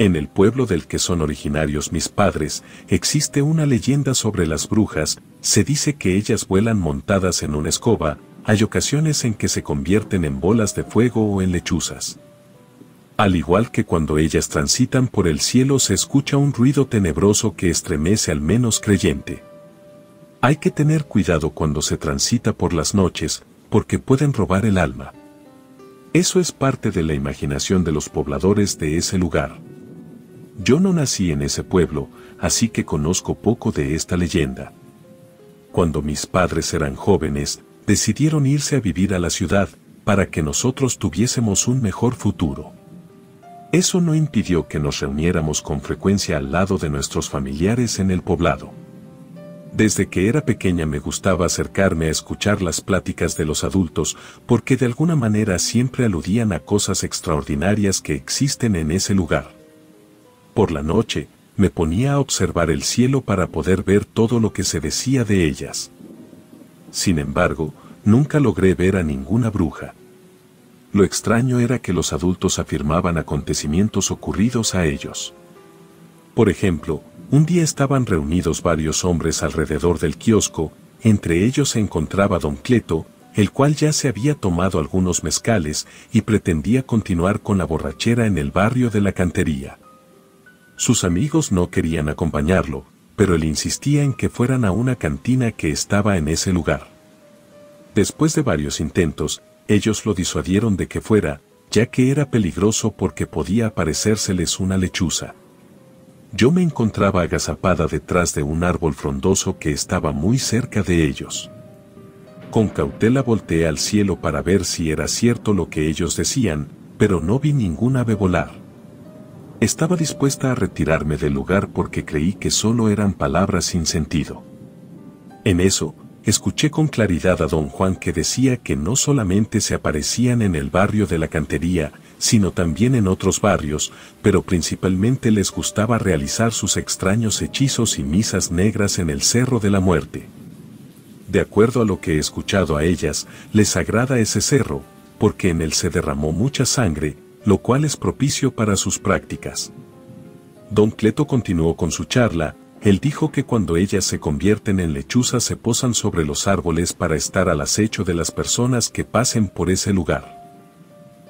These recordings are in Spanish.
En el pueblo del que son originarios mis padres, existe una leyenda sobre las brujas, se dice que ellas vuelan montadas en una escoba, hay ocasiones en que se convierten en bolas de fuego o en lechuzas. Al igual que cuando ellas transitan por el cielo se escucha un ruido tenebroso que estremece al menos creyente. Hay que tener cuidado cuando se transita por las noches, porque pueden robar el alma. Eso es parte de la imaginación de los pobladores de ese lugar. Yo no nací en ese pueblo, así que conozco poco de esta leyenda. Cuando mis padres eran jóvenes, decidieron irse a vivir a la ciudad, para que nosotros tuviésemos un mejor futuro. Eso no impidió que nos reuniéramos con frecuencia al lado de nuestros familiares en el poblado. Desde que era pequeña me gustaba acercarme a escuchar las pláticas de los adultos porque de alguna manera siempre aludían a cosas extraordinarias que existen en ese lugar. Por la noche, me ponía a observar el cielo para poder ver todo lo que se decía de ellas. Sin embargo, nunca logré ver a ninguna bruja. Lo extraño era que los adultos afirmaban acontecimientos ocurridos a ellos. Por ejemplo, un día estaban reunidos varios hombres alrededor del kiosco, entre ellos se encontraba don Cleto, el cual ya se había tomado algunos mezcales y pretendía continuar con la borrachera en el barrio de la cantería. Sus amigos no querían acompañarlo, pero él insistía en que fueran a una cantina que estaba en ese lugar. Después de varios intentos, ellos lo disuadieron de que fuera, ya que era peligroso porque podía aparecérseles una lechuza. Yo me encontraba agazapada detrás de un árbol frondoso que estaba muy cerca de ellos. Con cautela volteé al cielo para ver si era cierto lo que ellos decían, pero no vi ningún ave volar. Estaba dispuesta a retirarme del lugar porque creí que solo eran palabras sin sentido. En eso, escuché con claridad a don Juan que decía que no solamente se aparecían en el barrio de la cantería, sino también en otros barrios, pero principalmente les gustaba realizar sus extraños hechizos y misas negras en el Cerro de la Muerte. De acuerdo a lo que he escuchado a ellas, les agrada ese cerro, porque en él se derramó mucha sangre, lo cual es propicio para sus prácticas. Don Cleto continuó con su charla, él dijo que cuando ellas se convierten en lechuzas se posan sobre los árboles para estar al acecho de las personas que pasen por ese lugar.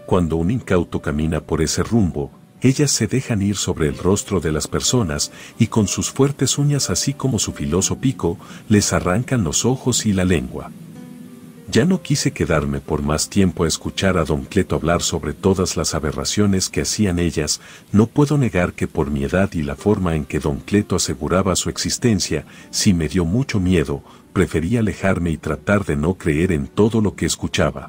Cuando un incauto camina por ese rumbo, ellas se dejan ir sobre el rostro de las personas y con sus fuertes uñas así como su filoso pico, les arrancan los ojos y la lengua. Ya no quise quedarme por más tiempo a escuchar a don Cleto hablar sobre todas las aberraciones que hacían ellas, no puedo negar que por mi edad y la forma en que don Cleto aseguraba su existencia, si me dio mucho miedo, preferí alejarme y tratar de no creer en todo lo que escuchaba.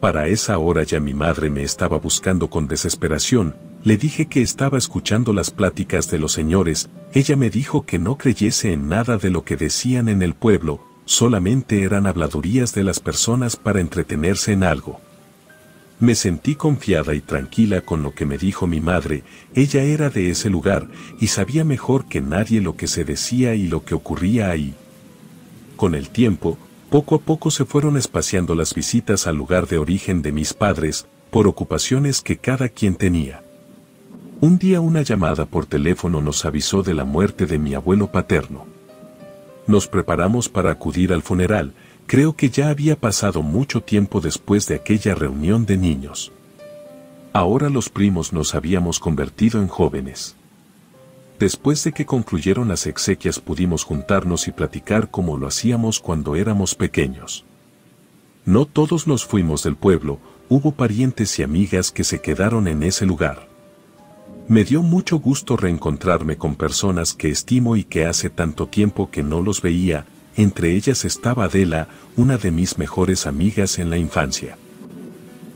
Para esa hora ya mi madre me estaba buscando con desesperación, le dije que estaba escuchando las pláticas de los señores, ella me dijo que no creyese en nada de lo que decían en el pueblo, solamente eran habladurías de las personas para entretenerse en algo. Me sentí confiada y tranquila con lo que me dijo mi madre, ella era de ese lugar y sabía mejor que nadie lo que se decía y lo que ocurría ahí. Con el tiempo, poco a poco se fueron espaciando las visitas al lugar de origen de mis padres, por ocupaciones que cada quien tenía. Un día una llamada por teléfono nos avisó de la muerte de mi abuelo paterno. Nos preparamos para acudir al funeral, creo que ya había pasado mucho tiempo después de aquella reunión de niños. Ahora los primos nos habíamos convertido en jóvenes. Después de que concluyeron las exequias pudimos juntarnos y platicar como lo hacíamos cuando éramos pequeños. No todos nos fuimos del pueblo, hubo parientes y amigas que se quedaron en ese lugar. Me dio mucho gusto reencontrarme con personas que estimo y que hace tanto tiempo que no los veía, entre ellas estaba Adela, una de mis mejores amigas en la infancia.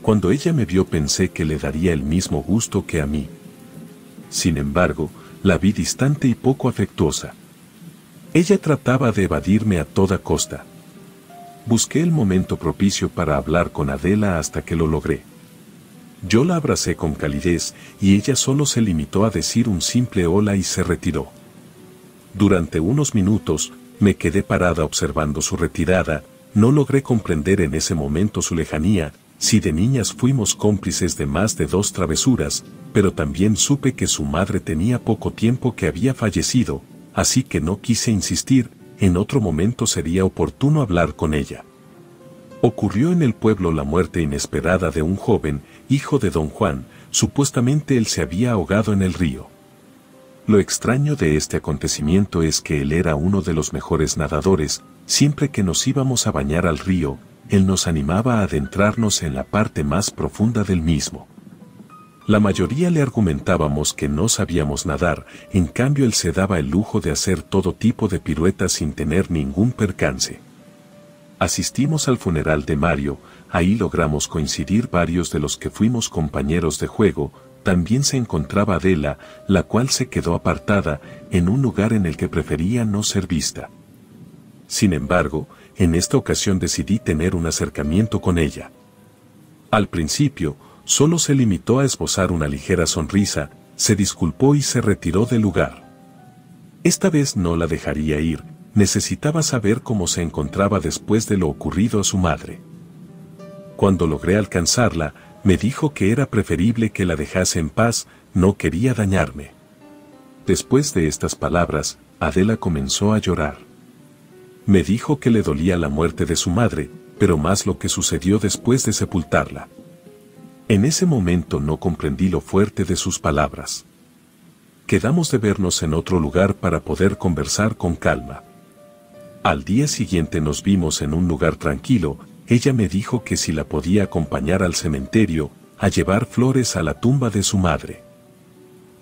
Cuando ella me vio pensé que le daría el mismo gusto que a mí. Sin embargo, la vi distante y poco afectuosa. Ella trataba de evadirme a toda costa. Busqué el momento propicio para hablar con Adela hasta que lo logré. Yo la abracé con calidez y ella solo se limitó a decir un simple hola y se retiró. Durante unos minutos, me quedé parada observando su retirada, no logré comprender en ese momento su lejanía, si de niñas fuimos cómplices de más de dos travesuras, pero también supe que su madre tenía poco tiempo que había fallecido, así que no quise insistir, en otro momento sería oportuno hablar con ella. Ocurrió en el pueblo la muerte inesperada de un joven, hijo de don Juan, supuestamente él se había ahogado en el río. Lo extraño de este acontecimiento es que él era uno de los mejores nadadores, siempre que nos íbamos a bañar al río, él nos animaba a adentrarnos en la parte más profunda del mismo. La mayoría le argumentábamos que no sabíamos nadar, en cambio él se daba el lujo de hacer todo tipo de piruetas sin tener ningún percance. Asistimos al funeral de Mario, ahí logramos coincidir varios de los que fuimos compañeros de juego, también se encontraba Adela, la cual se quedó apartada, en un lugar en el que prefería no ser vista. Sin embargo, en esta ocasión decidí tener un acercamiento con ella. Al principio, solo se limitó a esbozar una ligera sonrisa, se disculpó y se retiró del lugar. Esta vez no la dejaría ir, necesitaba saber cómo se encontraba después de lo ocurrido a su madre. Cuando logré alcanzarla, me dijo que era preferible que la dejase en paz, no quería dañarme. Después de estas palabras, Adela comenzó a llorar. Me dijo que le dolía la muerte de su madre, pero más lo que sucedió después de sepultarla. En ese momento no comprendí lo fuerte de sus palabras. Quedamos de vernos en otro lugar para poder conversar con calma. Al día siguiente nos vimos en un lugar tranquilo, ella me dijo que si la podía acompañar al cementerio, a llevar flores a la tumba de su madre.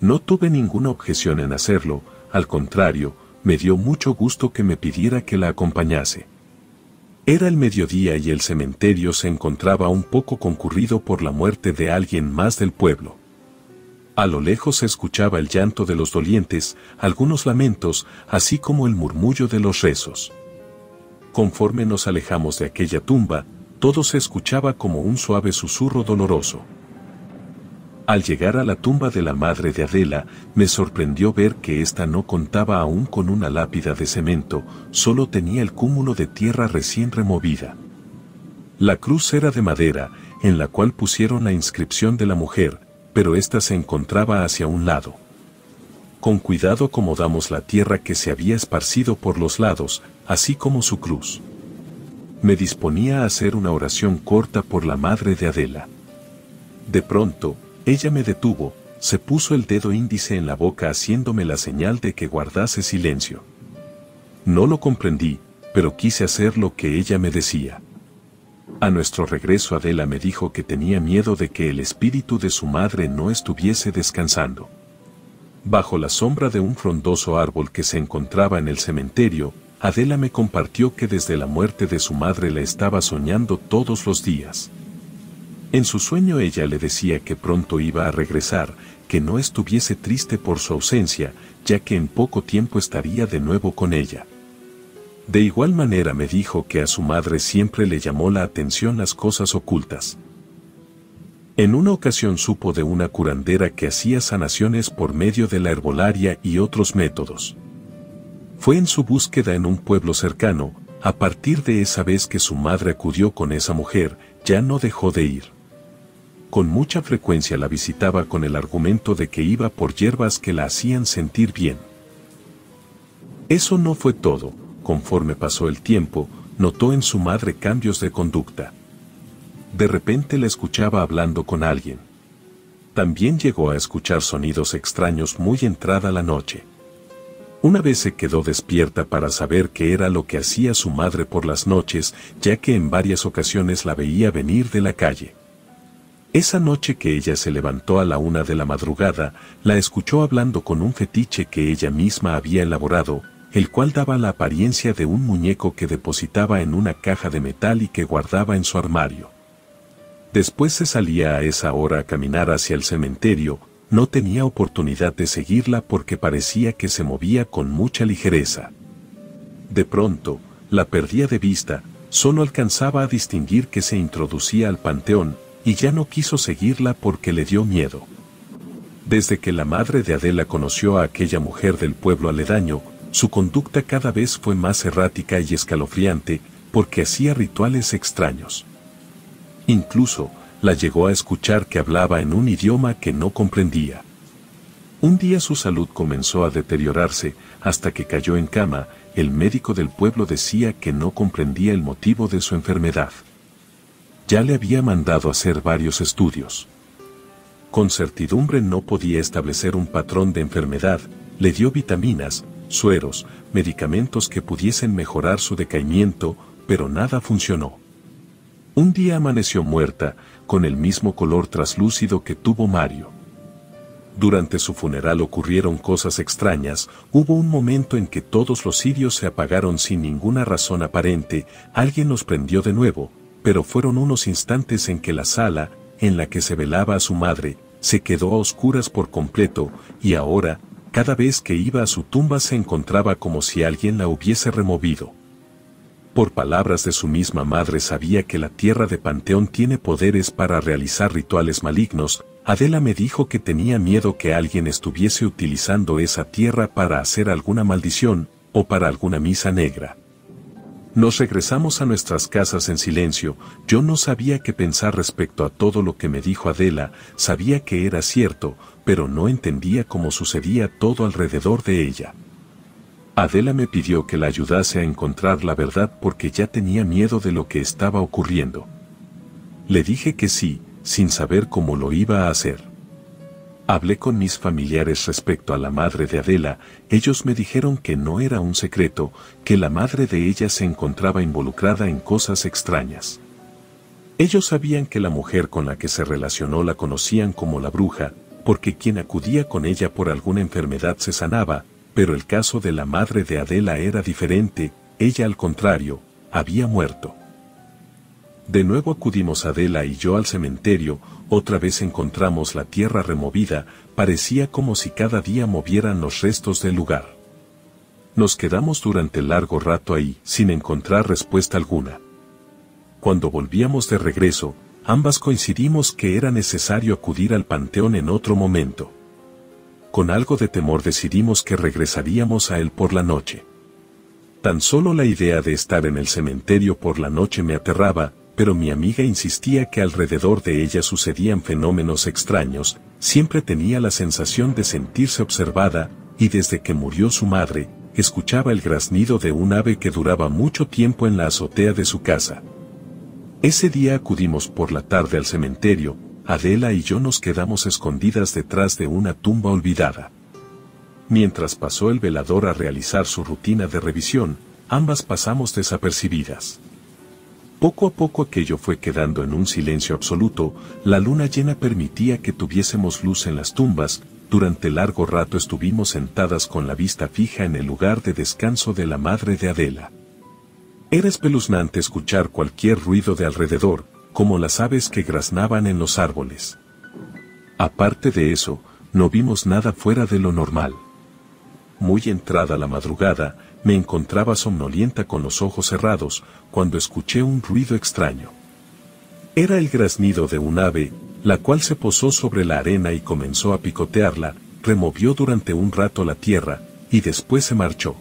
No tuve ninguna objeción en hacerlo, al contrario, me dio mucho gusto que me pidiera que la acompañase. Era el mediodía y el cementerio se encontraba un poco concurrido por la muerte de alguien más del pueblo. A lo lejos se escuchaba el llanto de los dolientes, algunos lamentos, así como el murmullo de los rezos. Conforme nos alejamos de aquella tumba, todo se escuchaba como un suave susurro doloroso. Al llegar a la tumba de la madre de Adela, me sorprendió ver que ésta no contaba aún con una lápida de cemento, solo tenía el cúmulo de tierra recién removida. La cruz era de madera, en la cual pusieron la inscripción de la mujer, pero ésta se encontraba hacia un lado. Con cuidado acomodamos la tierra que se había esparcido por los lados, así como su cruz. Me disponía a hacer una oración corta por la madre de Adela. De pronto, ella me detuvo, se puso el dedo índice en la boca haciéndome la señal de que guardase silencio. No lo comprendí, pero quise hacer lo que ella me decía. A nuestro regreso Adela me dijo que tenía miedo de que el espíritu de su madre no estuviese descansando. Bajo la sombra de un frondoso árbol que se encontraba en el cementerio, Adela me compartió que desde la muerte de su madre la estaba soñando todos los días. En su sueño ella le decía que pronto iba a regresar, que no estuviese triste por su ausencia, ya que en poco tiempo estaría de nuevo con ella. De igual manera me dijo que a su madre siempre le llamó la atención las cosas ocultas. En una ocasión supo de una curandera que hacía sanaciones por medio de la herbolaria y otros métodos. Fue en su búsqueda en un pueblo cercano, a partir de esa vez que su madre acudió con esa mujer, ya no dejó de ir con mucha frecuencia la visitaba con el argumento de que iba por hierbas que la hacían sentir bien. Eso no fue todo, conforme pasó el tiempo, notó en su madre cambios de conducta. De repente la escuchaba hablando con alguien. También llegó a escuchar sonidos extraños muy entrada la noche. Una vez se quedó despierta para saber qué era lo que hacía su madre por las noches, ya que en varias ocasiones la veía venir de la calle. Esa noche que ella se levantó a la una de la madrugada, la escuchó hablando con un fetiche que ella misma había elaborado, el cual daba la apariencia de un muñeco que depositaba en una caja de metal y que guardaba en su armario. Después se salía a esa hora a caminar hacia el cementerio, no tenía oportunidad de seguirla porque parecía que se movía con mucha ligereza. De pronto, la perdía de vista, solo alcanzaba a distinguir que se introducía al panteón, y ya no quiso seguirla porque le dio miedo. Desde que la madre de Adela conoció a aquella mujer del pueblo aledaño, su conducta cada vez fue más errática y escalofriante, porque hacía rituales extraños. Incluso, la llegó a escuchar que hablaba en un idioma que no comprendía. Un día su salud comenzó a deteriorarse, hasta que cayó en cama, el médico del pueblo decía que no comprendía el motivo de su enfermedad. Ya le había mandado hacer varios estudios. Con certidumbre no podía establecer un patrón de enfermedad, le dio vitaminas, sueros, medicamentos que pudiesen mejorar su decaimiento, pero nada funcionó. Un día amaneció muerta, con el mismo color traslúcido que tuvo Mario. Durante su funeral ocurrieron cosas extrañas, hubo un momento en que todos los cirios se apagaron sin ninguna razón aparente, alguien los prendió de nuevo, pero fueron unos instantes en que la sala, en la que se velaba a su madre, se quedó a oscuras por completo, y ahora, cada vez que iba a su tumba se encontraba como si alguien la hubiese removido. Por palabras de su misma madre sabía que la tierra de Panteón tiene poderes para realizar rituales malignos, Adela me dijo que tenía miedo que alguien estuviese utilizando esa tierra para hacer alguna maldición, o para alguna misa negra. Nos regresamos a nuestras casas en silencio, yo no sabía qué pensar respecto a todo lo que me dijo Adela, sabía que era cierto, pero no entendía cómo sucedía todo alrededor de ella. Adela me pidió que la ayudase a encontrar la verdad porque ya tenía miedo de lo que estaba ocurriendo. Le dije que sí, sin saber cómo lo iba a hacer. Hablé con mis familiares respecto a la madre de Adela, ellos me dijeron que no era un secreto, que la madre de ella se encontraba involucrada en cosas extrañas. Ellos sabían que la mujer con la que se relacionó la conocían como la bruja, porque quien acudía con ella por alguna enfermedad se sanaba, pero el caso de la madre de Adela era diferente, ella al contrario, había muerto. De nuevo acudimos Adela y yo al cementerio, otra vez encontramos la tierra removida, parecía como si cada día movieran los restos del lugar. Nos quedamos durante largo rato ahí, sin encontrar respuesta alguna. Cuando volvíamos de regreso, ambas coincidimos que era necesario acudir al panteón en otro momento con algo de temor decidimos que regresaríamos a él por la noche. Tan solo la idea de estar en el cementerio por la noche me aterraba, pero mi amiga insistía que alrededor de ella sucedían fenómenos extraños, siempre tenía la sensación de sentirse observada, y desde que murió su madre, escuchaba el graznido de un ave que duraba mucho tiempo en la azotea de su casa. Ese día acudimos por la tarde al cementerio, Adela y yo nos quedamos escondidas detrás de una tumba olvidada. Mientras pasó el velador a realizar su rutina de revisión, ambas pasamos desapercibidas. Poco a poco aquello fue quedando en un silencio absoluto, la luna llena permitía que tuviésemos luz en las tumbas, durante largo rato estuvimos sentadas con la vista fija en el lugar de descanso de la madre de Adela. Era espeluznante escuchar cualquier ruido de alrededor, como las aves que graznaban en los árboles. Aparte de eso, no vimos nada fuera de lo normal. Muy entrada la madrugada, me encontraba somnolienta con los ojos cerrados, cuando escuché un ruido extraño. Era el graznido de un ave, la cual se posó sobre la arena y comenzó a picotearla, removió durante un rato la tierra, y después se marchó.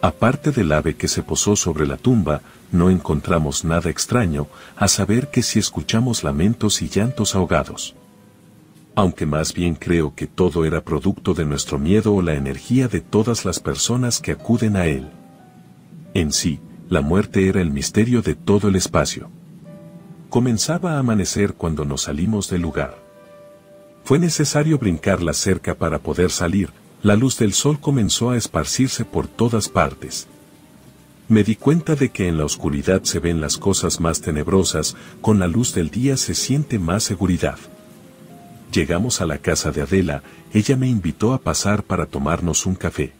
Aparte del ave que se posó sobre la tumba, no encontramos nada extraño, a saber que si escuchamos lamentos y llantos ahogados. Aunque más bien creo que todo era producto de nuestro miedo o la energía de todas las personas que acuden a él. En sí, la muerte era el misterio de todo el espacio. Comenzaba a amanecer cuando nos salimos del lugar. Fue necesario brincar la cerca para poder salir, la luz del sol comenzó a esparcirse por todas partes. Me di cuenta de que en la oscuridad se ven las cosas más tenebrosas, con la luz del día se siente más seguridad. Llegamos a la casa de Adela, ella me invitó a pasar para tomarnos un café.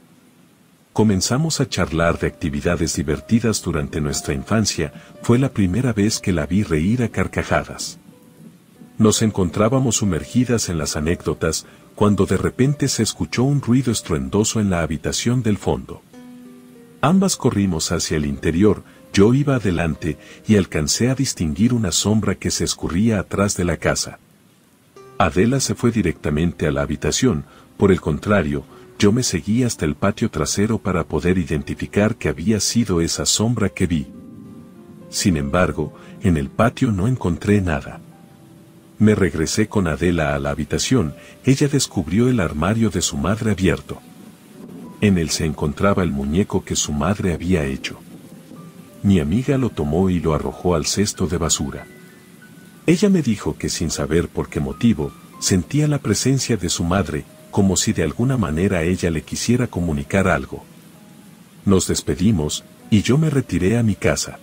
Comenzamos a charlar de actividades divertidas durante nuestra infancia, fue la primera vez que la vi reír a carcajadas. Nos encontrábamos sumergidas en las anécdotas, cuando de repente se escuchó un ruido estruendoso en la habitación del fondo. Ambas corrimos hacia el interior, yo iba adelante y alcancé a distinguir una sombra que se escurría atrás de la casa. Adela se fue directamente a la habitación, por el contrario, yo me seguí hasta el patio trasero para poder identificar que había sido esa sombra que vi. Sin embargo, en el patio no encontré nada. Me regresé con Adela a la habitación, ella descubrió el armario de su madre abierto. En él se encontraba el muñeco que su madre había hecho. Mi amiga lo tomó y lo arrojó al cesto de basura. Ella me dijo que sin saber por qué motivo, sentía la presencia de su madre, como si de alguna manera ella le quisiera comunicar algo. Nos despedimos, y yo me retiré a mi casa.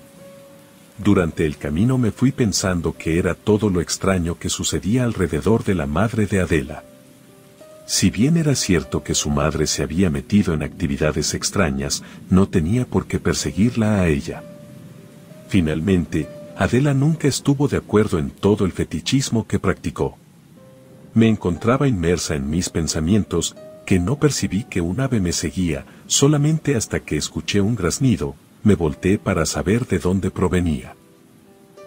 Durante el camino me fui pensando que era todo lo extraño que sucedía alrededor de la madre de Adela. Si bien era cierto que su madre se había metido en actividades extrañas, no tenía por qué perseguirla a ella. Finalmente, Adela nunca estuvo de acuerdo en todo el fetichismo que practicó. Me encontraba inmersa en mis pensamientos, que no percibí que un ave me seguía, solamente hasta que escuché un graznido, me volteé para saber de dónde provenía.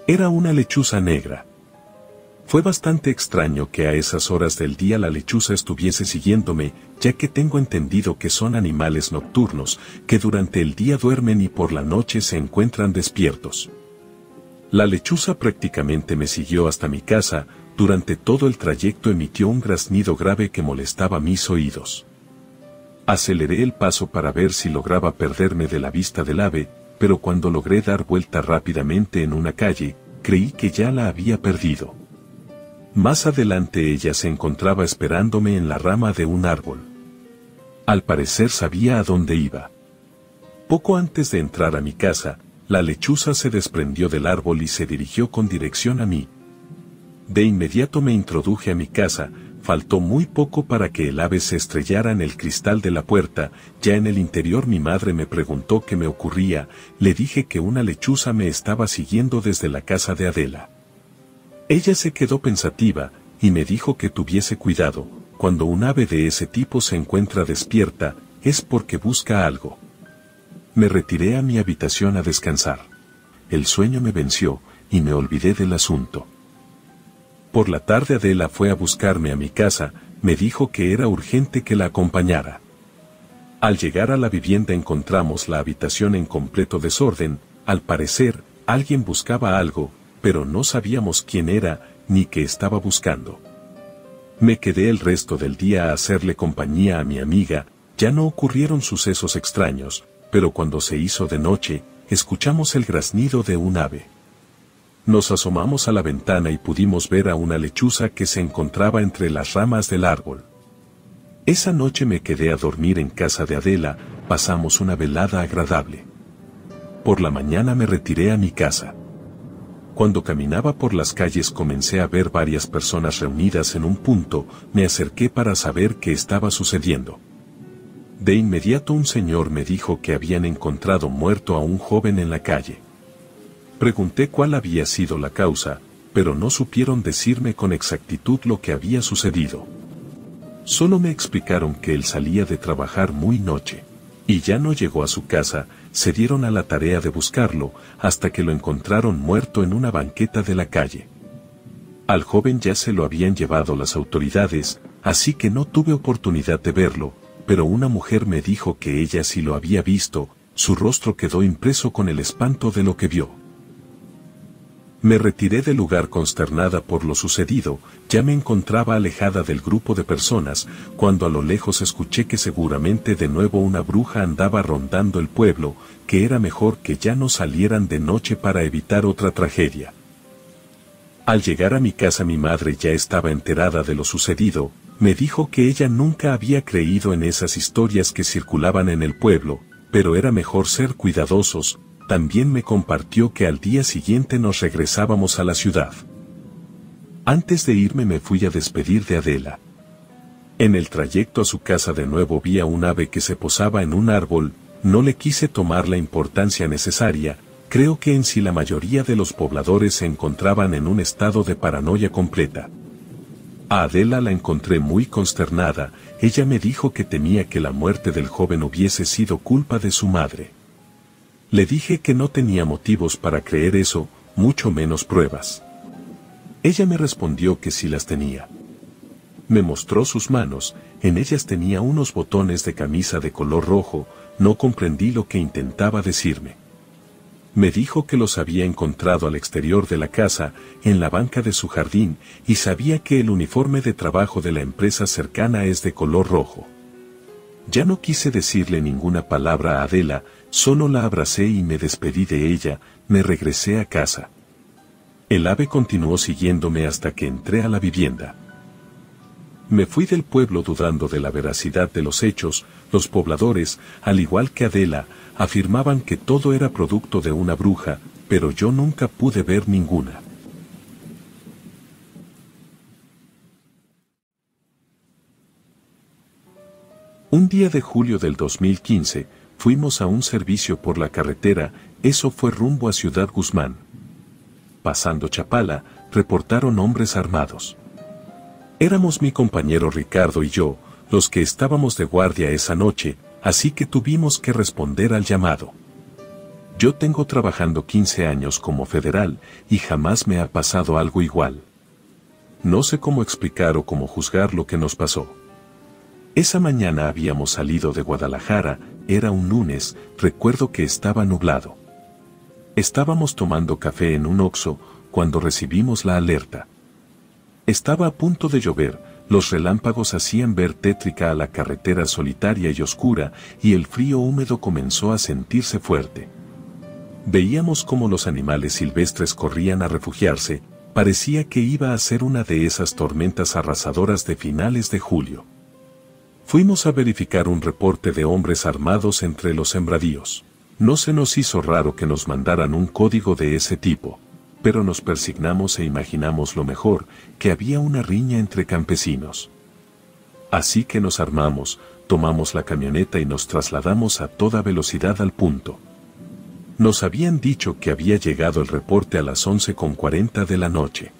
Era una lechuza negra. Fue bastante extraño que a esas horas del día la lechuza estuviese siguiéndome, ya que tengo entendido que son animales nocturnos, que durante el día duermen y por la noche se encuentran despiertos. La lechuza prácticamente me siguió hasta mi casa, durante todo el trayecto emitió un graznido grave que molestaba mis oídos. Aceleré el paso para ver si lograba perderme de la vista del ave, pero cuando logré dar vuelta rápidamente en una calle, creí que ya la había perdido. Más adelante ella se encontraba esperándome en la rama de un árbol. Al parecer sabía a dónde iba. Poco antes de entrar a mi casa, la lechuza se desprendió del árbol y se dirigió con dirección a mí. De inmediato me introduje a mi casa, faltó muy poco para que el ave se estrellara en el cristal de la puerta, ya en el interior mi madre me preguntó qué me ocurría, le dije que una lechuza me estaba siguiendo desde la casa de Adela. Ella se quedó pensativa, y me dijo que tuviese cuidado, cuando un ave de ese tipo se encuentra despierta, es porque busca algo. Me retiré a mi habitación a descansar. El sueño me venció, y me olvidé del asunto. Por la tarde Adela fue a buscarme a mi casa, me dijo que era urgente que la acompañara. Al llegar a la vivienda encontramos la habitación en completo desorden, al parecer, alguien buscaba algo, pero no sabíamos quién era, ni qué estaba buscando. Me quedé el resto del día a hacerle compañía a mi amiga, ya no ocurrieron sucesos extraños, pero cuando se hizo de noche, escuchamos el graznido de un ave. Nos asomamos a la ventana y pudimos ver a una lechuza que se encontraba entre las ramas del árbol. Esa noche me quedé a dormir en casa de Adela, pasamos una velada agradable. Por la mañana me retiré a mi casa. Cuando caminaba por las calles comencé a ver varias personas reunidas en un punto, me acerqué para saber qué estaba sucediendo. De inmediato un señor me dijo que habían encontrado muerto a un joven en la calle. Pregunté cuál había sido la causa, pero no supieron decirme con exactitud lo que había sucedido. Solo me explicaron que él salía de trabajar muy noche, y ya no llegó a su casa, se dieron a la tarea de buscarlo, hasta que lo encontraron muerto en una banqueta de la calle. Al joven ya se lo habían llevado las autoridades, así que no tuve oportunidad de verlo, pero una mujer me dijo que ella sí lo había visto, su rostro quedó impreso con el espanto de lo que vio. Me retiré del lugar consternada por lo sucedido, ya me encontraba alejada del grupo de personas, cuando a lo lejos escuché que seguramente de nuevo una bruja andaba rondando el pueblo, que era mejor que ya no salieran de noche para evitar otra tragedia. Al llegar a mi casa mi madre ya estaba enterada de lo sucedido, me dijo que ella nunca había creído en esas historias que circulaban en el pueblo, pero era mejor ser cuidadosos, también me compartió que al día siguiente nos regresábamos a la ciudad. Antes de irme me fui a despedir de Adela. En el trayecto a su casa de nuevo vi a un ave que se posaba en un árbol, no le quise tomar la importancia necesaria, creo que en sí la mayoría de los pobladores se encontraban en un estado de paranoia completa. A Adela la encontré muy consternada, ella me dijo que temía que la muerte del joven hubiese sido culpa de su madre. Le dije que no tenía motivos para creer eso, mucho menos pruebas. Ella me respondió que sí las tenía. Me mostró sus manos, en ellas tenía unos botones de camisa de color rojo, no comprendí lo que intentaba decirme. Me dijo que los había encontrado al exterior de la casa, en la banca de su jardín, y sabía que el uniforme de trabajo de la empresa cercana es de color rojo. Ya no quise decirle ninguna palabra a Adela, solo la abracé y me despedí de ella, me regresé a casa. El ave continuó siguiéndome hasta que entré a la vivienda. Me fui del pueblo dudando de la veracidad de los hechos, los pobladores, al igual que Adela, afirmaban que todo era producto de una bruja, pero yo nunca pude ver ninguna. Un día de julio del 2015, fuimos a un servicio por la carretera, eso fue rumbo a Ciudad Guzmán. Pasando Chapala, reportaron hombres armados. Éramos mi compañero Ricardo y yo, los que estábamos de guardia esa noche, así que tuvimos que responder al llamado. Yo tengo trabajando 15 años como federal y jamás me ha pasado algo igual. No sé cómo explicar o cómo juzgar lo que nos pasó. Esa mañana habíamos salido de Guadalajara, era un lunes, recuerdo que estaba nublado. Estábamos tomando café en un oxo cuando recibimos la alerta. Estaba a punto de llover, los relámpagos hacían ver tétrica a la carretera solitaria y oscura, y el frío húmedo comenzó a sentirse fuerte. Veíamos cómo los animales silvestres corrían a refugiarse, parecía que iba a ser una de esas tormentas arrasadoras de finales de julio. Fuimos a verificar un reporte de hombres armados entre los sembradíos. No se nos hizo raro que nos mandaran un código de ese tipo pero nos persignamos e imaginamos lo mejor, que había una riña entre campesinos. Así que nos armamos, tomamos la camioneta y nos trasladamos a toda velocidad al punto. Nos habían dicho que había llegado el reporte a las 11.40 de la noche.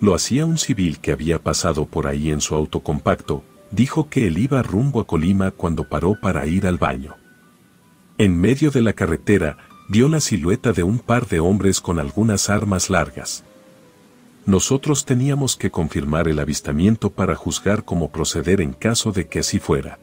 Lo hacía un civil que había pasado por ahí en su auto compacto, dijo que él iba rumbo a Colima cuando paró para ir al baño. En medio de la carretera, vio la silueta de un par de hombres con algunas armas largas. Nosotros teníamos que confirmar el avistamiento para juzgar cómo proceder en caso de que así fuera.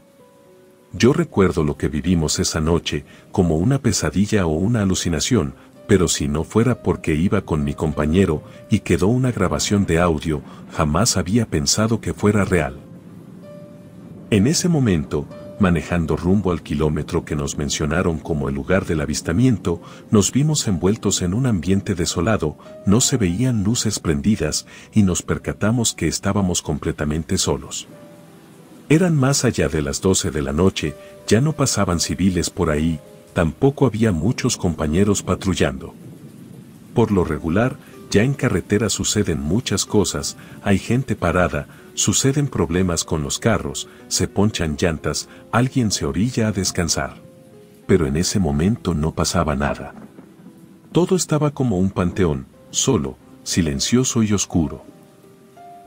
Yo recuerdo lo que vivimos esa noche como una pesadilla o una alucinación, pero si no fuera porque iba con mi compañero y quedó una grabación de audio, jamás había pensado que fuera real. En ese momento, manejando rumbo al kilómetro que nos mencionaron como el lugar del avistamiento, nos vimos envueltos en un ambiente desolado, no se veían luces prendidas y nos percatamos que estábamos completamente solos. Eran más allá de las 12 de la noche, ya no pasaban civiles por ahí, tampoco había muchos compañeros patrullando. Por lo regular, ya en carretera suceden muchas cosas, hay gente parada, suceden problemas con los carros, se ponchan llantas, alguien se orilla a descansar. Pero en ese momento no pasaba nada. Todo estaba como un panteón, solo, silencioso y oscuro.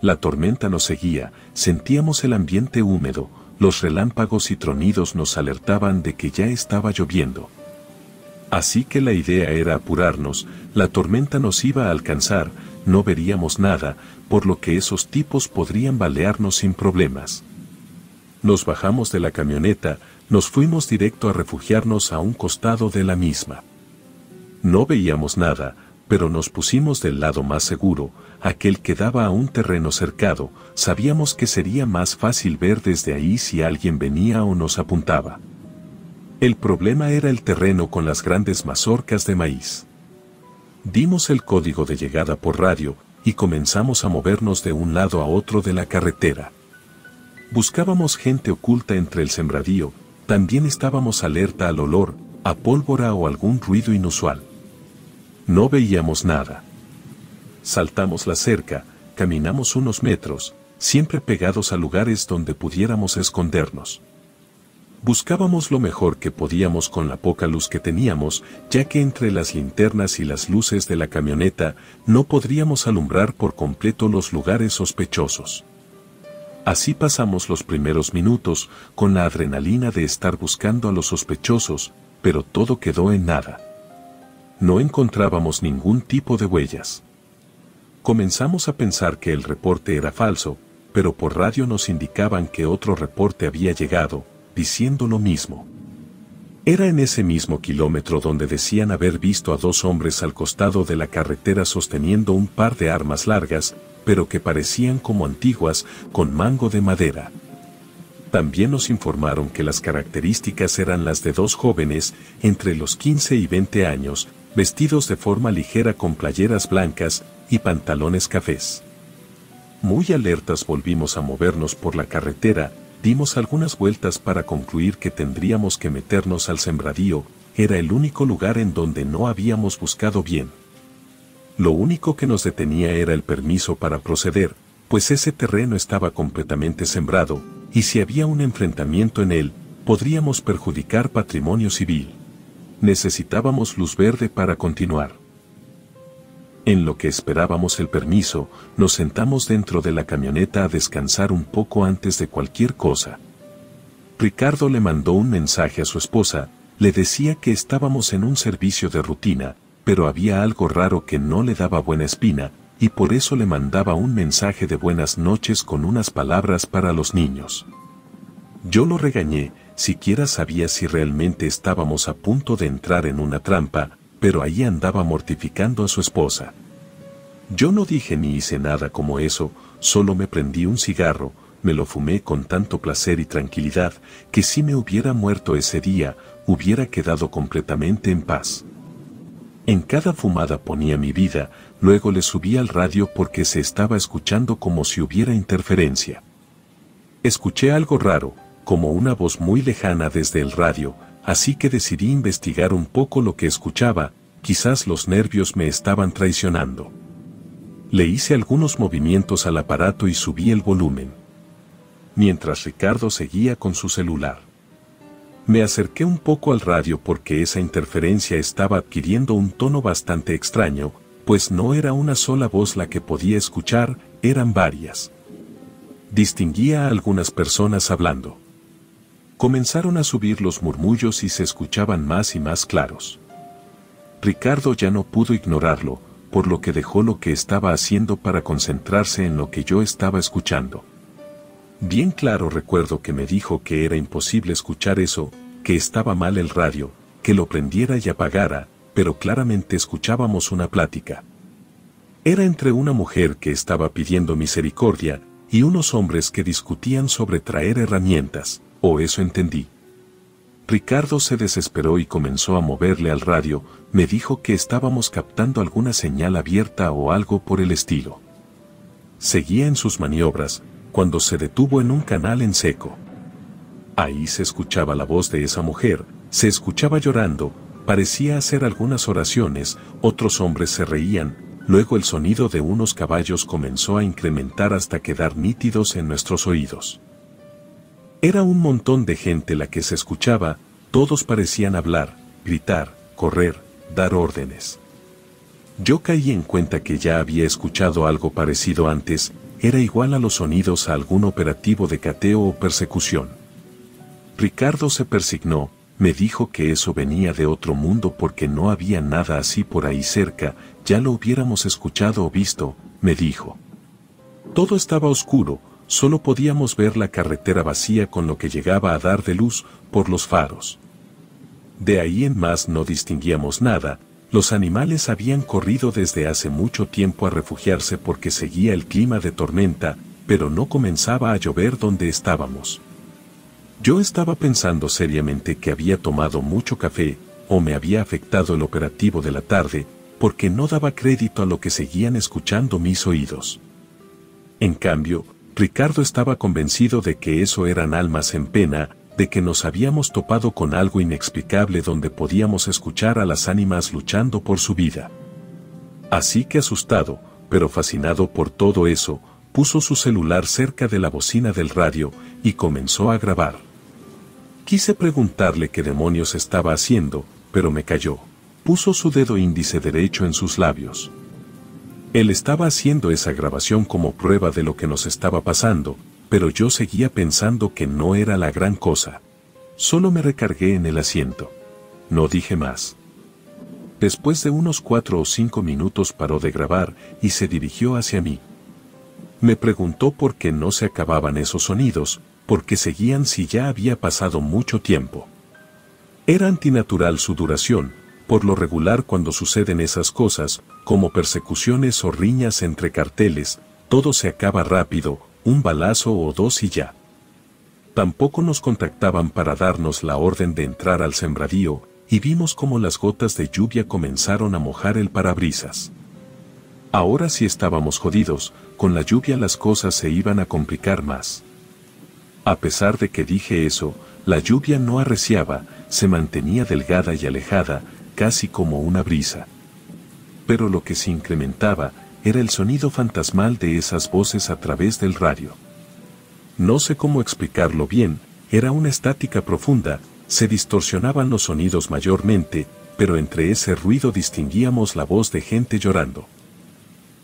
La tormenta nos seguía, sentíamos el ambiente húmedo, los relámpagos y tronidos nos alertaban de que ya estaba lloviendo. Así que la idea era apurarnos, la tormenta nos iba a alcanzar, no veríamos nada, por lo que esos tipos podrían balearnos sin problemas. Nos bajamos de la camioneta, nos fuimos directo a refugiarnos a un costado de la misma. No veíamos nada, pero nos pusimos del lado más seguro, aquel que daba a un terreno cercado, sabíamos que sería más fácil ver desde ahí si alguien venía o nos apuntaba. El problema era el terreno con las grandes mazorcas de maíz. Dimos el código de llegada por radio, y comenzamos a movernos de un lado a otro de la carretera. Buscábamos gente oculta entre el sembradío, también estábamos alerta al olor, a pólvora o algún ruido inusual. No veíamos nada. Saltamos la cerca, caminamos unos metros, siempre pegados a lugares donde pudiéramos escondernos. Buscábamos lo mejor que podíamos con la poca luz que teníamos, ya que entre las linternas y las luces de la camioneta no podríamos alumbrar por completo los lugares sospechosos. Así pasamos los primeros minutos con la adrenalina de estar buscando a los sospechosos, pero todo quedó en nada. No encontrábamos ningún tipo de huellas. Comenzamos a pensar que el reporte era falso, pero por radio nos indicaban que otro reporte había llegado, diciendo lo mismo. Era en ese mismo kilómetro donde decían haber visto a dos hombres al costado de la carretera sosteniendo un par de armas largas, pero que parecían como antiguas, con mango de madera. También nos informaron que las características eran las de dos jóvenes, entre los 15 y 20 años, vestidos de forma ligera con playeras blancas y pantalones cafés. Muy alertas volvimos a movernos por la carretera, dimos algunas vueltas para concluir que tendríamos que meternos al sembradío, era el único lugar en donde no habíamos buscado bien. Lo único que nos detenía era el permiso para proceder, pues ese terreno estaba completamente sembrado, y si había un enfrentamiento en él, podríamos perjudicar patrimonio civil. Necesitábamos luz verde para continuar. En lo que esperábamos el permiso, nos sentamos dentro de la camioneta a descansar un poco antes de cualquier cosa. Ricardo le mandó un mensaje a su esposa, le decía que estábamos en un servicio de rutina, pero había algo raro que no le daba buena espina, y por eso le mandaba un mensaje de buenas noches con unas palabras para los niños. Yo lo regañé, siquiera sabía si realmente estábamos a punto de entrar en una trampa, pero ahí andaba mortificando a su esposa. Yo no dije ni hice nada como eso, solo me prendí un cigarro, me lo fumé con tanto placer y tranquilidad, que si me hubiera muerto ese día, hubiera quedado completamente en paz. En cada fumada ponía mi vida, luego le subí al radio porque se estaba escuchando como si hubiera interferencia. Escuché algo raro, como una voz muy lejana desde el radio, así que decidí investigar un poco lo que escuchaba, quizás los nervios me estaban traicionando. Le hice algunos movimientos al aparato y subí el volumen. Mientras Ricardo seguía con su celular. Me acerqué un poco al radio porque esa interferencia estaba adquiriendo un tono bastante extraño, pues no era una sola voz la que podía escuchar, eran varias. Distinguía a algunas personas hablando. Comenzaron a subir los murmullos y se escuchaban más y más claros. Ricardo ya no pudo ignorarlo, por lo que dejó lo que estaba haciendo para concentrarse en lo que yo estaba escuchando. Bien claro recuerdo que me dijo que era imposible escuchar eso, que estaba mal el radio, que lo prendiera y apagara, pero claramente escuchábamos una plática. Era entre una mujer que estaba pidiendo misericordia, y unos hombres que discutían sobre traer herramientas, o eso entendí. Ricardo se desesperó y comenzó a moverle al radio, me dijo que estábamos captando alguna señal abierta o algo por el estilo. Seguía en sus maniobras, cuando se detuvo en un canal en seco. Ahí se escuchaba la voz de esa mujer, se escuchaba llorando, parecía hacer algunas oraciones, otros hombres se reían, luego el sonido de unos caballos comenzó a incrementar hasta quedar nítidos en nuestros oídos. Era un montón de gente la que se escuchaba, todos parecían hablar, gritar, correr, dar órdenes. Yo caí en cuenta que ya había escuchado algo parecido antes, era igual a los sonidos a algún operativo de cateo o persecución. Ricardo se persignó, me dijo que eso venía de otro mundo porque no había nada así por ahí cerca, ya lo hubiéramos escuchado o visto, me dijo. Todo estaba oscuro, solo podíamos ver la carretera vacía con lo que llegaba a dar de luz por los faros. De ahí en más no distinguíamos nada, los animales habían corrido desde hace mucho tiempo a refugiarse porque seguía el clima de tormenta, pero no comenzaba a llover donde estábamos. Yo estaba pensando seriamente que había tomado mucho café, o me había afectado el operativo de la tarde, porque no daba crédito a lo que seguían escuchando mis oídos. En cambio, Ricardo estaba convencido de que eso eran almas en pena, de que nos habíamos topado con algo inexplicable donde podíamos escuchar a las ánimas luchando por su vida. Así que asustado, pero fascinado por todo eso, puso su celular cerca de la bocina del radio y comenzó a grabar. Quise preguntarle qué demonios estaba haciendo, pero me calló. Puso su dedo índice derecho en sus labios. Él estaba haciendo esa grabación como prueba de lo que nos estaba pasando, pero yo seguía pensando que no era la gran cosa. Solo me recargué en el asiento. No dije más. Después de unos cuatro o cinco minutos paró de grabar y se dirigió hacia mí. Me preguntó por qué no se acababan esos sonidos, porque seguían si ya había pasado mucho tiempo. Era antinatural su duración, por lo regular cuando suceden esas cosas, como persecuciones o riñas entre carteles, todo se acaba rápido, un balazo o dos y ya. Tampoco nos contactaban para darnos la orden de entrar al sembradío, y vimos como las gotas de lluvia comenzaron a mojar el parabrisas. Ahora sí estábamos jodidos, con la lluvia las cosas se iban a complicar más. A pesar de que dije eso, la lluvia no arreciaba, se mantenía delgada y alejada, casi como una brisa. Pero lo que se incrementaba era el sonido fantasmal de esas voces a través del radio. No sé cómo explicarlo bien, era una estática profunda, se distorsionaban los sonidos mayormente, pero entre ese ruido distinguíamos la voz de gente llorando.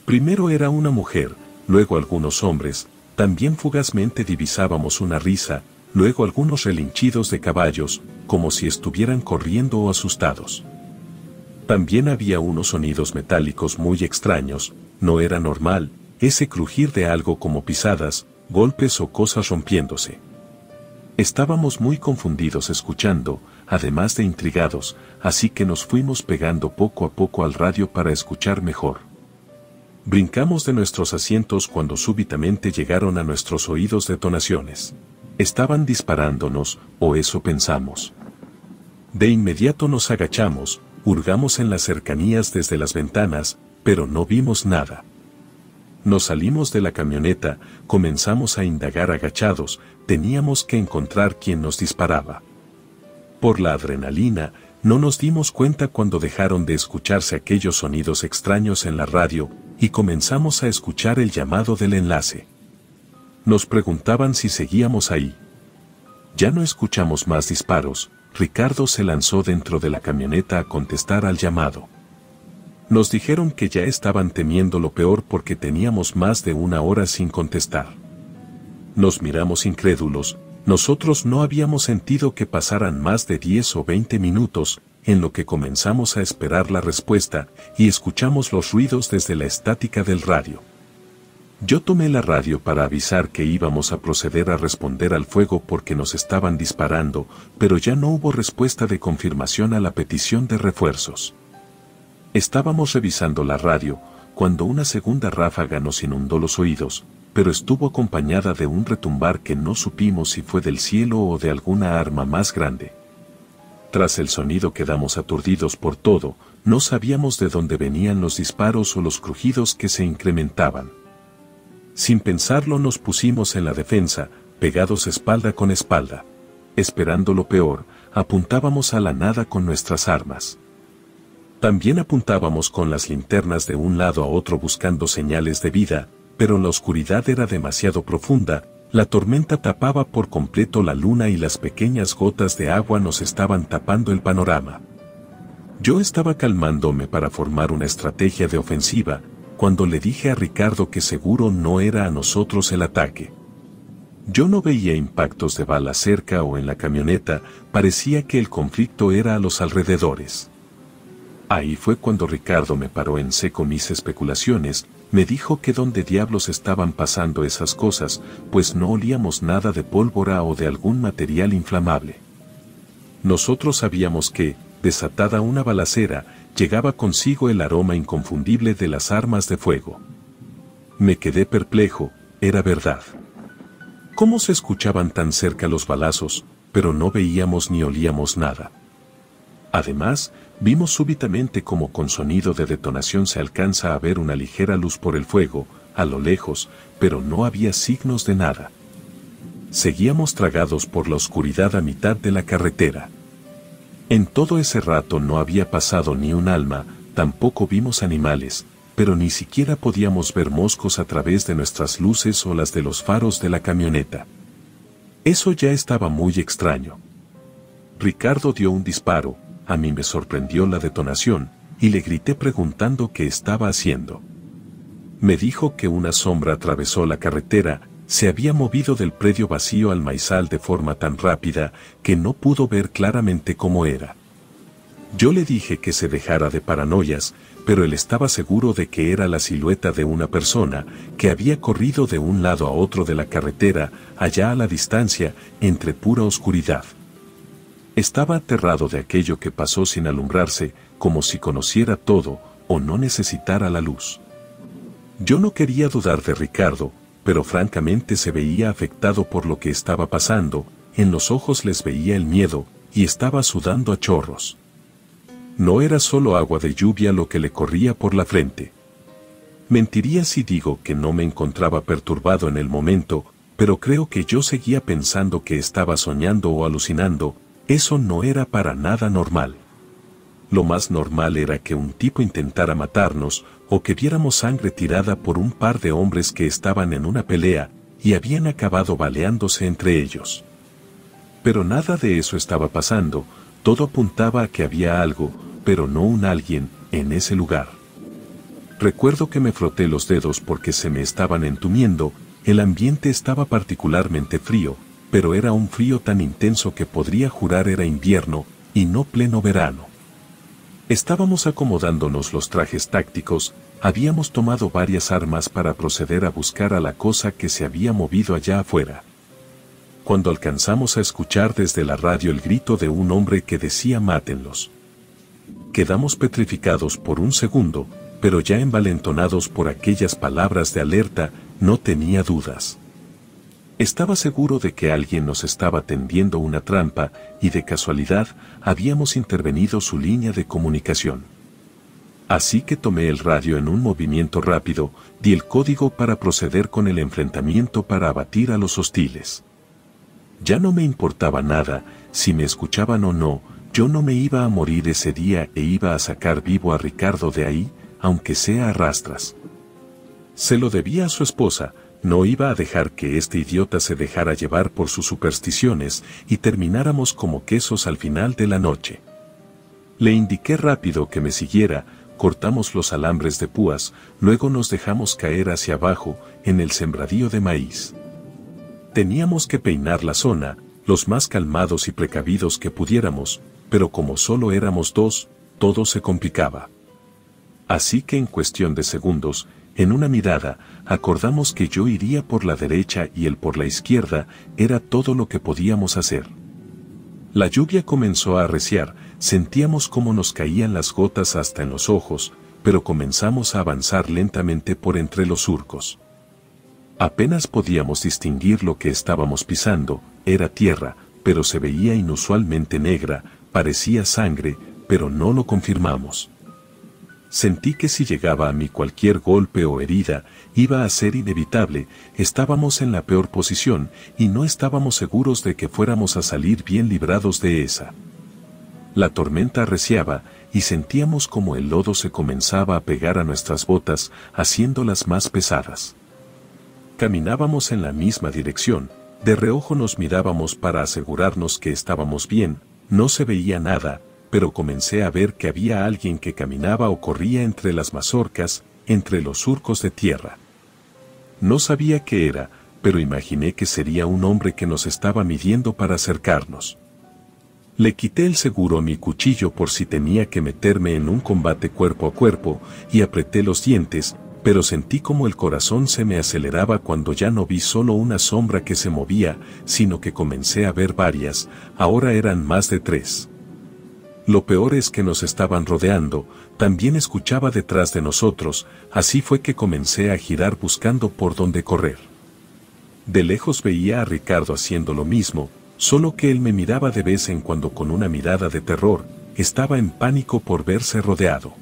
Primero era una mujer, luego algunos hombres, también fugazmente divisábamos una risa, luego algunos relinchidos de caballos, como si estuvieran corriendo o asustados. También había unos sonidos metálicos muy extraños, no era normal, ese crujir de algo como pisadas, golpes o cosas rompiéndose. Estábamos muy confundidos escuchando, además de intrigados, así que nos fuimos pegando poco a poco al radio para escuchar mejor. Brincamos de nuestros asientos cuando súbitamente llegaron a nuestros oídos detonaciones. Estaban disparándonos, o eso pensamos. De inmediato nos agachamos, hurgamos en las cercanías desde las ventanas, pero no vimos nada. Nos salimos de la camioneta, comenzamos a indagar agachados, teníamos que encontrar quien nos disparaba. Por la adrenalina, no nos dimos cuenta cuando dejaron de escucharse aquellos sonidos extraños en la radio, y comenzamos a escuchar el llamado del enlace. Nos preguntaban si seguíamos ahí. Ya no escuchamos más disparos, Ricardo se lanzó dentro de la camioneta a contestar al llamado. Nos dijeron que ya estaban temiendo lo peor porque teníamos más de una hora sin contestar. Nos miramos incrédulos, nosotros no habíamos sentido que pasaran más de 10 o 20 minutos, en lo que comenzamos a esperar la respuesta, y escuchamos los ruidos desde la estática del radio. Yo tomé la radio para avisar que íbamos a proceder a responder al fuego porque nos estaban disparando, pero ya no hubo respuesta de confirmación a la petición de refuerzos. Estábamos revisando la radio, cuando una segunda ráfaga nos inundó los oídos, pero estuvo acompañada de un retumbar que no supimos si fue del cielo o de alguna arma más grande. Tras el sonido quedamos aturdidos por todo, no sabíamos de dónde venían los disparos o los crujidos que se incrementaban. Sin pensarlo nos pusimos en la defensa, pegados espalda con espalda. Esperando lo peor, apuntábamos a la nada con nuestras armas. También apuntábamos con las linternas de un lado a otro buscando señales de vida, pero la oscuridad era demasiado profunda, la tormenta tapaba por completo la luna y las pequeñas gotas de agua nos estaban tapando el panorama. Yo estaba calmándome para formar una estrategia de ofensiva, cuando le dije a Ricardo que seguro no era a nosotros el ataque. Yo no veía impactos de bala cerca o en la camioneta, parecía que el conflicto era a los alrededores. Ahí fue cuando Ricardo me paró en seco mis especulaciones, me dijo que dónde diablos estaban pasando esas cosas, pues no olíamos nada de pólvora o de algún material inflamable. Nosotros sabíamos que, desatada una balacera, llegaba consigo el aroma inconfundible de las armas de fuego. Me quedé perplejo, era verdad. ¿Cómo se escuchaban tan cerca los balazos, pero no veíamos ni olíamos nada? Además, vimos súbitamente como con sonido de detonación se alcanza a ver una ligera luz por el fuego, a lo lejos, pero no había signos de nada. Seguíamos tragados por la oscuridad a mitad de la carretera. En todo ese rato no había pasado ni un alma, tampoco vimos animales, pero ni siquiera podíamos ver moscos a través de nuestras luces o las de los faros de la camioneta. Eso ya estaba muy extraño. Ricardo dio un disparo, a mí me sorprendió la detonación, y le grité preguntando qué estaba haciendo. Me dijo que una sombra atravesó la carretera, se había movido del predio vacío al maizal de forma tan rápida que no pudo ver claramente cómo era. Yo le dije que se dejara de paranoias, pero él estaba seguro de que era la silueta de una persona que había corrido de un lado a otro de la carretera, allá a la distancia, entre pura oscuridad. Estaba aterrado de aquello que pasó sin alumbrarse, como si conociera todo o no necesitara la luz. Yo no quería dudar de Ricardo, pero francamente se veía afectado por lo que estaba pasando, en los ojos les veía el miedo, y estaba sudando a chorros. No era solo agua de lluvia lo que le corría por la frente. Mentiría si digo que no me encontraba perturbado en el momento, pero creo que yo seguía pensando que estaba soñando o alucinando, eso no era para nada normal. Lo más normal era que un tipo intentara matarnos, o que viéramos sangre tirada por un par de hombres que estaban en una pelea, y habían acabado baleándose entre ellos. Pero nada de eso estaba pasando, todo apuntaba a que había algo, pero no un alguien, en ese lugar. Recuerdo que me froté los dedos porque se me estaban entumiendo, el ambiente estaba particularmente frío, pero era un frío tan intenso que podría jurar era invierno, y no pleno verano. Estábamos acomodándonos los trajes tácticos, habíamos tomado varias armas para proceder a buscar a la cosa que se había movido allá afuera. Cuando alcanzamos a escuchar desde la radio el grito de un hombre que decía mátenlos. Quedamos petrificados por un segundo, pero ya envalentonados por aquellas palabras de alerta, no tenía dudas. Estaba seguro de que alguien nos estaba tendiendo una trampa y de casualidad habíamos intervenido su línea de comunicación. Así que tomé el radio en un movimiento rápido, di el código para proceder con el enfrentamiento para abatir a los hostiles. Ya no me importaba nada, si me escuchaban o no, yo no me iba a morir ese día e iba a sacar vivo a Ricardo de ahí, aunque sea a rastras. Se lo debía a su esposa, no iba a dejar que este idiota se dejara llevar por sus supersticiones y termináramos como quesos al final de la noche. Le indiqué rápido que me siguiera, cortamos los alambres de púas, luego nos dejamos caer hacia abajo, en el sembradío de maíz. Teníamos que peinar la zona, los más calmados y precavidos que pudiéramos, pero como solo éramos dos, todo se complicaba. Así que en cuestión de segundos, en una mirada, acordamos que yo iría por la derecha y él por la izquierda, era todo lo que podíamos hacer. La lluvia comenzó a arreciar, sentíamos cómo nos caían las gotas hasta en los ojos, pero comenzamos a avanzar lentamente por entre los surcos. Apenas podíamos distinguir lo que estábamos pisando, era tierra, pero se veía inusualmente negra, parecía sangre, pero no lo confirmamos. Sentí que si llegaba a mí cualquier golpe o herida, iba a ser inevitable, estábamos en la peor posición y no estábamos seguros de que fuéramos a salir bien librados de esa. La tormenta arreciaba y sentíamos como el lodo se comenzaba a pegar a nuestras botas, haciéndolas más pesadas. Caminábamos en la misma dirección, de reojo nos mirábamos para asegurarnos que estábamos bien, no se veía nada, pero comencé a ver que había alguien que caminaba o corría entre las mazorcas, entre los surcos de tierra. No sabía qué era, pero imaginé que sería un hombre que nos estaba midiendo para acercarnos. Le quité el seguro a mi cuchillo por si tenía que meterme en un combate cuerpo a cuerpo, y apreté los dientes, pero sentí como el corazón se me aceleraba cuando ya no vi solo una sombra que se movía, sino que comencé a ver varias, ahora eran más de tres. Lo peor es que nos estaban rodeando, también escuchaba detrás de nosotros, así fue que comencé a girar buscando por dónde correr. De lejos veía a Ricardo haciendo lo mismo, solo que él me miraba de vez en cuando con una mirada de terror, estaba en pánico por verse rodeado.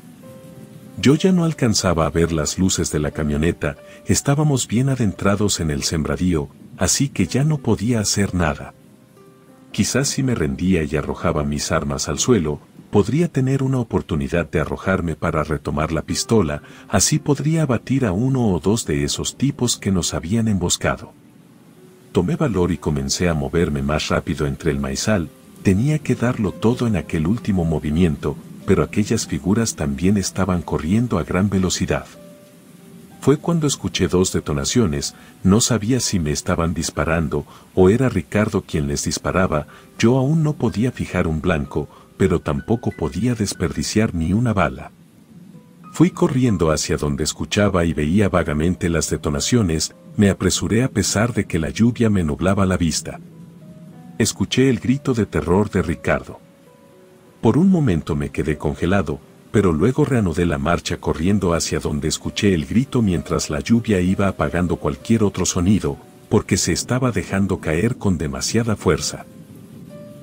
Yo ya no alcanzaba a ver las luces de la camioneta, estábamos bien adentrados en el sembradío, así que ya no podía hacer nada. Quizás si me rendía y arrojaba mis armas al suelo, podría tener una oportunidad de arrojarme para retomar la pistola, así podría abatir a uno o dos de esos tipos que nos habían emboscado. Tomé valor y comencé a moverme más rápido entre el maizal, tenía que darlo todo en aquel último movimiento, pero aquellas figuras también estaban corriendo a gran velocidad. Fue cuando escuché dos detonaciones, no sabía si me estaban disparando o era Ricardo quien les disparaba, yo aún no podía fijar un blanco, pero tampoco podía desperdiciar ni una bala. Fui corriendo hacia donde escuchaba y veía vagamente las detonaciones, me apresuré a pesar de que la lluvia me nublaba la vista. Escuché el grito de terror de Ricardo. Por un momento me quedé congelado, pero luego reanudé la marcha corriendo hacia donde escuché el grito mientras la lluvia iba apagando cualquier otro sonido, porque se estaba dejando caer con demasiada fuerza.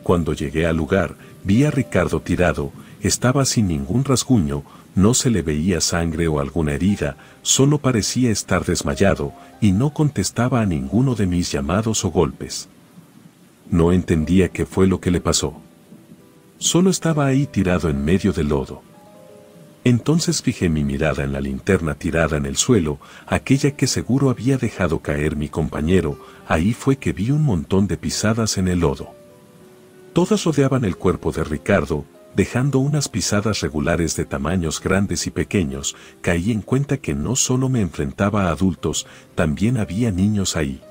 Cuando llegué al lugar, vi a Ricardo tirado, estaba sin ningún rasguño, no se le veía sangre o alguna herida, solo parecía estar desmayado, y no contestaba a ninguno de mis llamados o golpes. No entendía qué fue lo que le pasó. Solo estaba ahí tirado en medio del lodo. Entonces fijé mi mirada en la linterna tirada en el suelo, aquella que seguro había dejado caer mi compañero, ahí fue que vi un montón de pisadas en el lodo. Todas rodeaban el cuerpo de Ricardo, dejando unas pisadas regulares de tamaños grandes y pequeños, caí en cuenta que no solo me enfrentaba a adultos, también había niños ahí.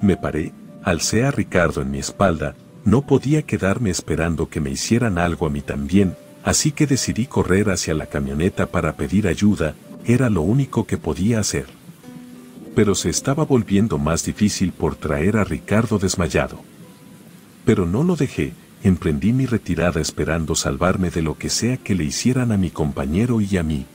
Me paré, alcé a Ricardo en mi espalda, no podía quedarme esperando que me hicieran algo a mí también, así que decidí correr hacia la camioneta para pedir ayuda, era lo único que podía hacer. Pero se estaba volviendo más difícil por traer a Ricardo desmayado. Pero no lo dejé, emprendí mi retirada esperando salvarme de lo que sea que le hicieran a mi compañero y a mí.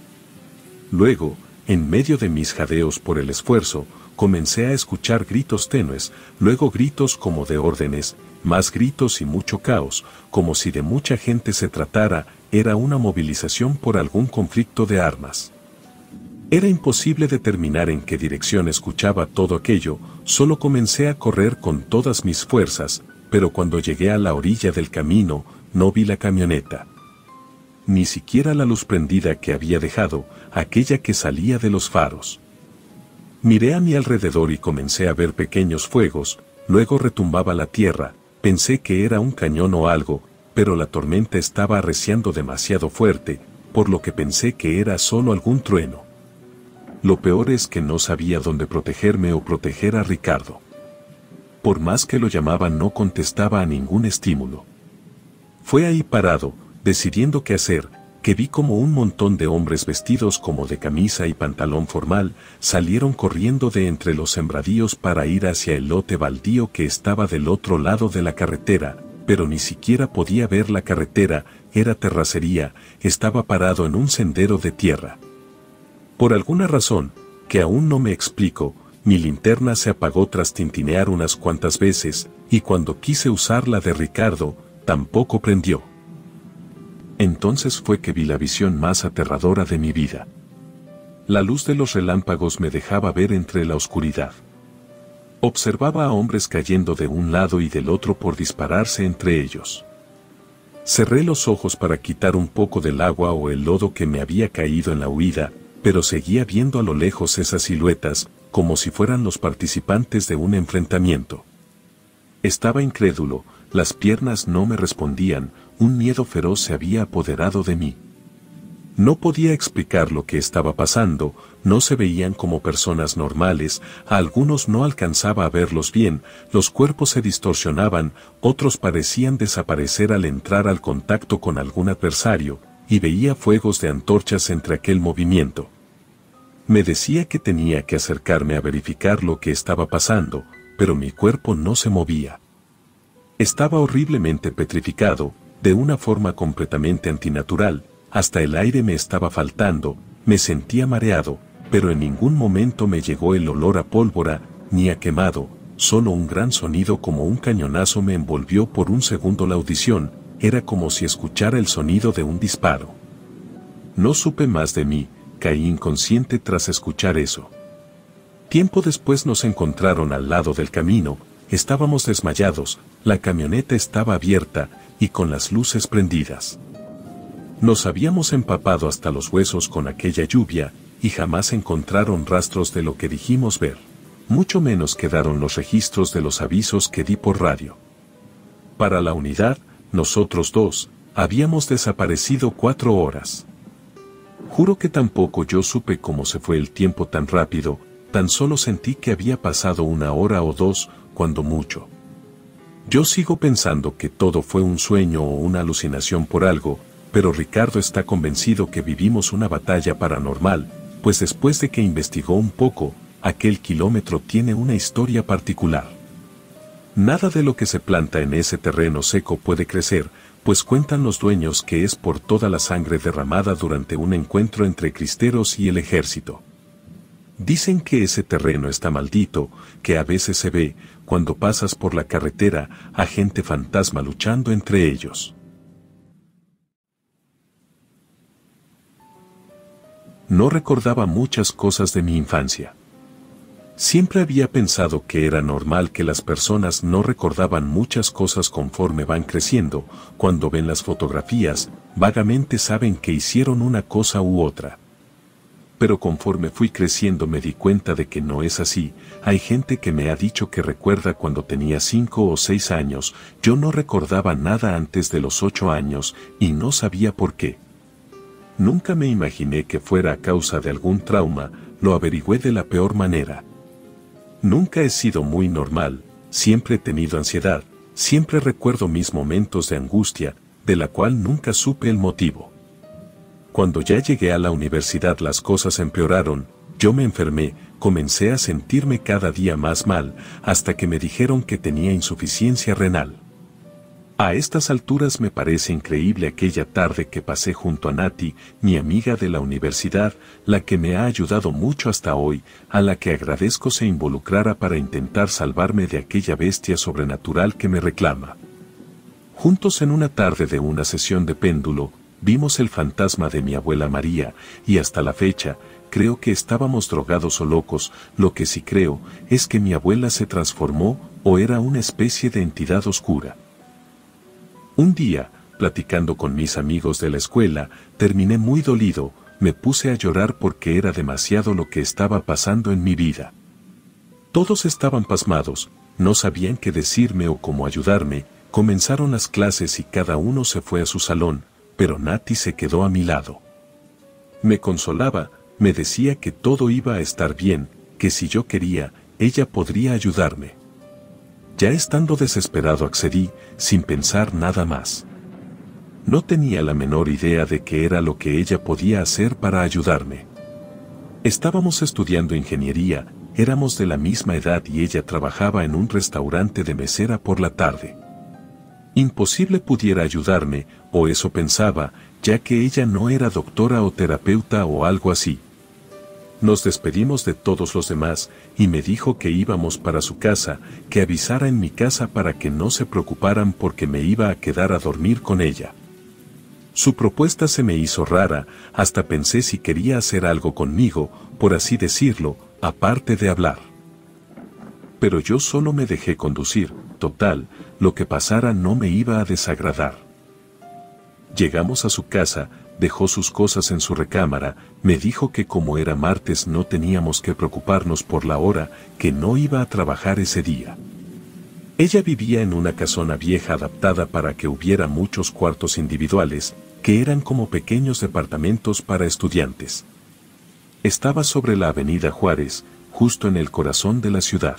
Luego, en medio de mis jadeos por el esfuerzo, comencé a escuchar gritos tenues, luego gritos como de órdenes, más gritos y mucho caos, como si de mucha gente se tratara, era una movilización por algún conflicto de armas. Era imposible determinar en qué dirección escuchaba todo aquello, solo comencé a correr con todas mis fuerzas, pero cuando llegué a la orilla del camino, no vi la camioneta. Ni siquiera la luz prendida que había dejado, aquella que salía de los faros. Miré a mi alrededor y comencé a ver pequeños fuegos, luego retumbaba la tierra, pensé que era un cañón o algo, pero la tormenta estaba arreciando demasiado fuerte, por lo que pensé que era solo algún trueno. Lo peor es que no sabía dónde protegerme o proteger a Ricardo por más que lo llamaban no contestaba a ningún estímulo. Fue ahí parado, decidiendo qué hacer, que vi como un montón de hombres vestidos como de camisa y pantalón formal salieron corriendo de entre los sembradíos para ir hacia el lote baldío que estaba del otro lado de la carretera, pero ni siquiera podía ver la carretera, era terracería, estaba parado en un sendero de tierra. Por alguna razón, que aún no me explico, mi linterna se apagó tras tintinear unas cuantas veces, y cuando quise usar la de Ricardo, tampoco prendió. Entonces fue que vi la visión más aterradora de mi vida. La luz de los relámpagos me dejaba ver entre la oscuridad. Observaba a hombres cayendo de un lado y del otro por dispararse entre ellos. Cerré los ojos para quitar un poco del agua o el lodo que me había caído en la huida, pero seguía viendo a lo lejos esas siluetas, como si fueran los participantes de un enfrentamiento. Estaba incrédulo, las piernas no me respondían, un miedo feroz se había apoderado de mí. No podía explicar lo que estaba pasando, no se veían como personas normales, a algunos no alcanzaba a verlos bien, los cuerpos se distorsionaban, otros parecían desaparecer al entrar al contacto con algún adversario, y veía fuegos de antorchas entre aquel movimiento. Me decía que tenía que acercarme a verificar lo que estaba pasando, pero mi cuerpo no se movía. Estaba horriblemente petrificado, de una forma completamente antinatural, hasta el aire me estaba faltando, me sentía mareado, pero en ningún momento me llegó el olor a pólvora, ni a quemado, solo un gran sonido como un cañonazo me envolvió por un segundo la audición, era como si escuchara el sonido de un disparo. No supe más de mí, caí inconsciente tras escuchar eso. Tiempo después nos encontraron al lado del camino, estábamos desmayados, la camioneta estaba abierta y con las luces prendidas. Nos habíamos empapado hasta los huesos con aquella lluvia y jamás encontraron rastros de lo que dijimos ver. Mucho menos quedaron los registros de los avisos que di por radio. Para la unidad, nosotros dos, habíamos desaparecido cuatro horas. Juro que tampoco yo supe cómo se fue el tiempo tan rápido, tan solo sentí que había pasado una hora o dos, cuando mucho. Yo sigo pensando que todo fue un sueño o una alucinación por algo, pero Ricardo está convencido que vivimos una batalla paranormal, pues después de que investigó un poco, aquel kilómetro tiene una historia particular. Nada de lo que se planta en ese terreno seco puede crecer, pues cuentan los dueños que es por toda la sangre derramada durante un encuentro entre cristeros y el ejército. Dicen que ese terreno está maldito, que a veces se ve, cuando pasas por la carretera, a gente fantasma luchando entre ellos. No recordaba muchas cosas de mi infancia. Siempre había pensado que era normal que las personas no recordaban muchas cosas conforme van creciendo, cuando ven las fotografías, vagamente saben que hicieron una cosa u otra. Pero conforme fui creciendo me di cuenta de que no es así, hay gente que me ha dicho que recuerda cuando tenía cinco o seis años, yo no recordaba nada antes de los ocho años, y no sabía por qué. Nunca me imaginé que fuera a causa de algún trauma, lo averigüé de la peor manera. Nunca he sido muy normal, siempre he tenido ansiedad, siempre recuerdo mis momentos de angustia, de la cual nunca supe el motivo. Cuando ya llegué a la universidad las cosas empeoraron, yo me enfermé, comencé a sentirme cada día más mal, hasta que me dijeron que tenía insuficiencia renal. A estas alturas me parece increíble aquella tarde que pasé junto a Nati, mi amiga de la universidad, la que me ha ayudado mucho hasta hoy, a la que agradezco se involucrara para intentar salvarme de aquella bestia sobrenatural que me reclama. Juntos en una tarde de una sesión de péndulo, vimos el fantasma de mi abuela María, y hasta la fecha, creo que estábamos drogados o locos, lo que sí creo, es que mi abuela se transformó, o era una especie de entidad oscura. Un día, platicando con mis amigos de la escuela, terminé muy dolido, me puse a llorar porque era demasiado lo que estaba pasando en mi vida. Todos estaban pasmados, no sabían qué decirme o cómo ayudarme, comenzaron las clases y cada uno se fue a su salón, pero Nati se quedó a mi lado. Me consolaba, me decía que todo iba a estar bien, que si yo quería, ella podría ayudarme. Ya estando desesperado accedí, sin pensar nada más. No tenía la menor idea de qué era lo que ella podía hacer para ayudarme. Estábamos estudiando ingeniería, éramos de la misma edad y ella trabajaba en un restaurante de mesera por la tarde. Imposible pudiera ayudarme, o eso pensaba, ya que ella no era doctora o terapeuta o algo así. Nos despedimos de todos los demás y me dijo que íbamos para su casa, que avisara en mi casa para que no se preocuparan porque me iba a quedar a dormir con ella. Su propuesta se me hizo rara, hasta pensé si quería hacer algo conmigo, por así decirlo, aparte de hablar. Pero yo solo me dejé conducir, total, lo que pasara no me iba a desagradar. Llegamos a su casa, dejó sus cosas en su recámara, me dijo que como era martes no teníamos que preocuparnos por la hora, que no iba a trabajar ese día. Ella vivía en una casona vieja adaptada para que hubiera muchos cuartos individuales, que eran como pequeños departamentos para estudiantes. Estaba sobre la avenida Juárez, justo en el corazón de la ciudad.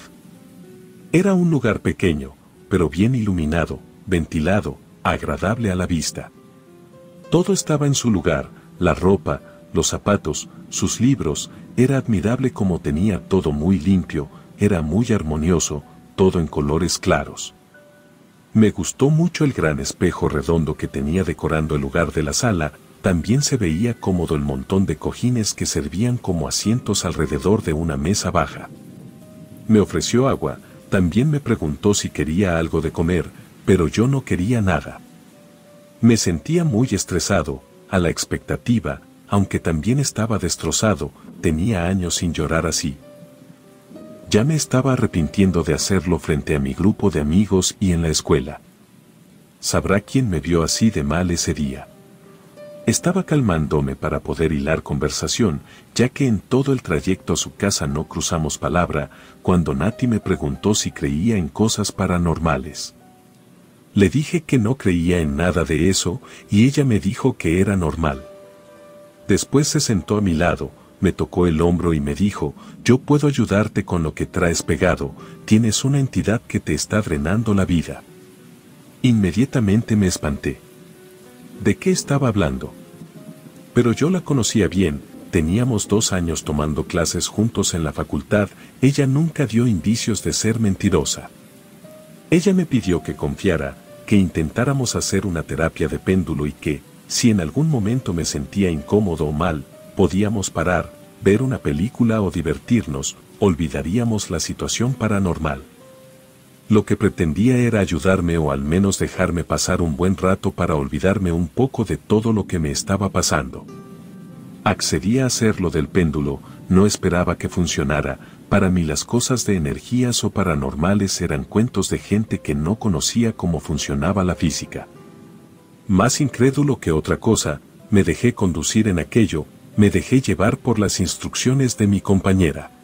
Era un lugar pequeño, pero bien iluminado, ventilado, agradable a la vista. Todo estaba en su lugar, la ropa, los zapatos, sus libros, era admirable como tenía todo muy limpio, era muy armonioso, todo en colores claros. Me gustó mucho el gran espejo redondo que tenía decorando el lugar de la sala, también se veía cómodo el montón de cojines que servían como asientos alrededor de una mesa baja. Me ofreció agua, también me preguntó si quería algo de comer, pero yo no quería nada. Me sentía muy estresado, a la expectativa, aunque también estaba destrozado, tenía años sin llorar así. Ya me estaba arrepintiendo de hacerlo frente a mi grupo de amigos y en la escuela. Sabrá quién me vio así de mal ese día. Estaba calmándome para poder hilar conversación, ya que en todo el trayecto a su casa no cruzamos palabra, cuando Nati me preguntó si creía en cosas paranormales. Le dije que no creía en nada de eso y ella me dijo que era normal. Después se sentó a mi lado, me tocó el hombro y me dijo, yo puedo ayudarte con lo que traes pegado, tienes una entidad que te está drenando la vida. Inmediatamente me espanté. ¿De qué estaba hablando? Pero yo la conocía bien, teníamos dos años tomando clases juntos en la facultad, ella nunca dio indicios de ser mentirosa. Ella me pidió que confiara, que intentáramos hacer una terapia de péndulo y que, si en algún momento me sentía incómodo o mal, podíamos parar, ver una película o divertirnos, olvidaríamos la situación paranormal. Lo que pretendía era ayudarme o al menos dejarme pasar un buen rato para olvidarme un poco de todo lo que me estaba pasando. Accedí a hacer lo del péndulo, no esperaba que funcionara, para mí las cosas de energías o paranormales eran cuentos de gente que no conocía cómo funcionaba la física. Más incrédulo que otra cosa, me dejé conducir en aquello, me dejé llevar por las instrucciones de mi compañera.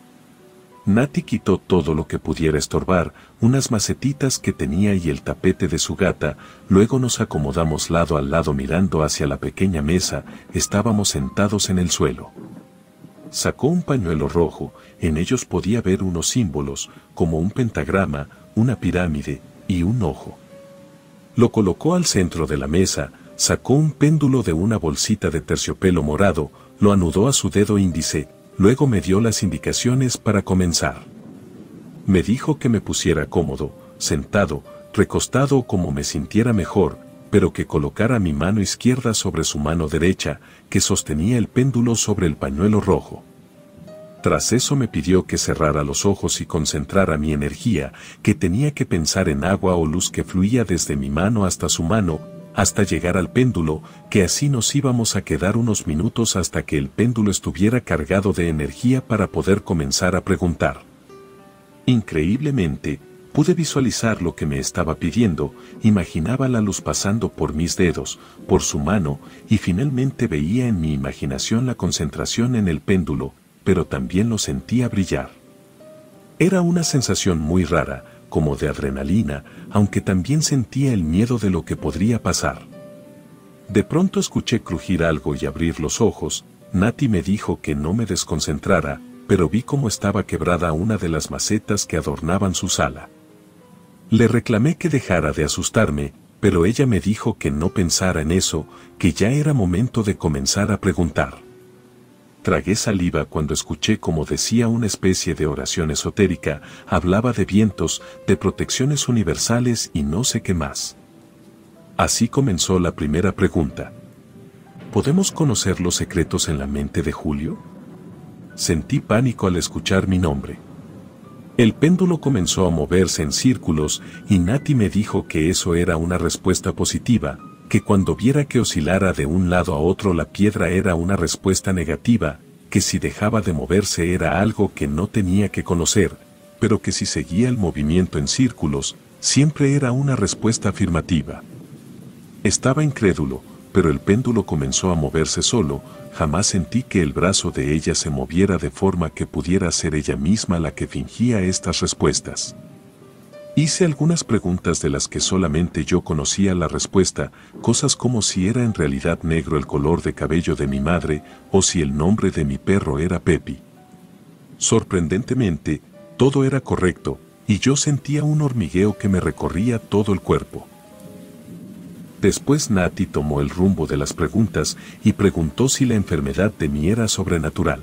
Nati quitó todo lo que pudiera estorbar, unas macetitas que tenía y el tapete de su gata, luego nos acomodamos lado al lado mirando hacia la pequeña mesa, estábamos sentados en el suelo. Sacó un pañuelo rojo, en ellos podía ver unos símbolos, como un pentagrama, una pirámide y un ojo. Lo colocó al centro de la mesa, sacó un péndulo de una bolsita de terciopelo morado, lo anudó a su dedo índice, luego me dio las indicaciones para comenzar. Me dijo que me pusiera cómodo, sentado, recostado como me sintiera mejor, pero que colocara mi mano izquierda sobre su mano derecha, que sostenía el péndulo sobre el pañuelo rojo. Tras eso me pidió que cerrara los ojos y concentrara mi energía, que tenía que pensar en agua o luz que fluía desde mi mano hasta su mano, hasta llegar al péndulo, que así nos íbamos a quedar unos minutos hasta que el péndulo estuviera cargado de energía para poder comenzar a preguntar. Increíblemente, pude visualizar lo que me estaba pidiendo, imaginaba la luz pasando por mis dedos, por su mano, y finalmente veía en mi imaginación la concentración en el péndulo, pero también lo sentía brillar. Era una sensación muy rara, como de adrenalina, aunque también sentía el miedo de lo que podría pasar. De pronto escuché crujir algo y abrir los ojos, Nati me dijo que no me desconcentrara, pero vi cómo estaba quebrada una de las macetas que adornaban su sala. Le reclamé que dejara de asustarme, pero ella me dijo que no pensara en eso, que ya era momento de comenzar a preguntar. Tragué saliva cuando escuché como decía una especie de oración esotérica, hablaba de vientos, de protecciones universales y no sé qué más. Así comenzó la primera pregunta. ¿Podemos conocer los secretos en la mente de Julio? Sentí pánico al escuchar mi nombre. El péndulo comenzó a moverse en círculos y Nati me dijo que eso era una respuesta positiva, que cuando viera que oscilara de un lado a otro la piedra era una respuesta negativa, que si dejaba de moverse era algo que no tenía que conocer, pero que si seguía el movimiento en círculos, siempre era una respuesta afirmativa. Estaba incrédulo, pero el péndulo comenzó a moverse solo, jamás sentí que el brazo de ella se moviera de forma que pudiera ser ella misma la que fingía estas respuestas. Hice algunas preguntas de las que solamente yo conocía la respuesta, cosas como si era en realidad negro el color de cabello de mi madre o si el nombre de mi perro era Pepi. Sorprendentemente, todo era correcto, y yo sentía un hormigueo que me recorría todo el cuerpo. Después Nati tomó el rumbo de las preguntas y preguntó si la enfermedad de mí era sobrenatural.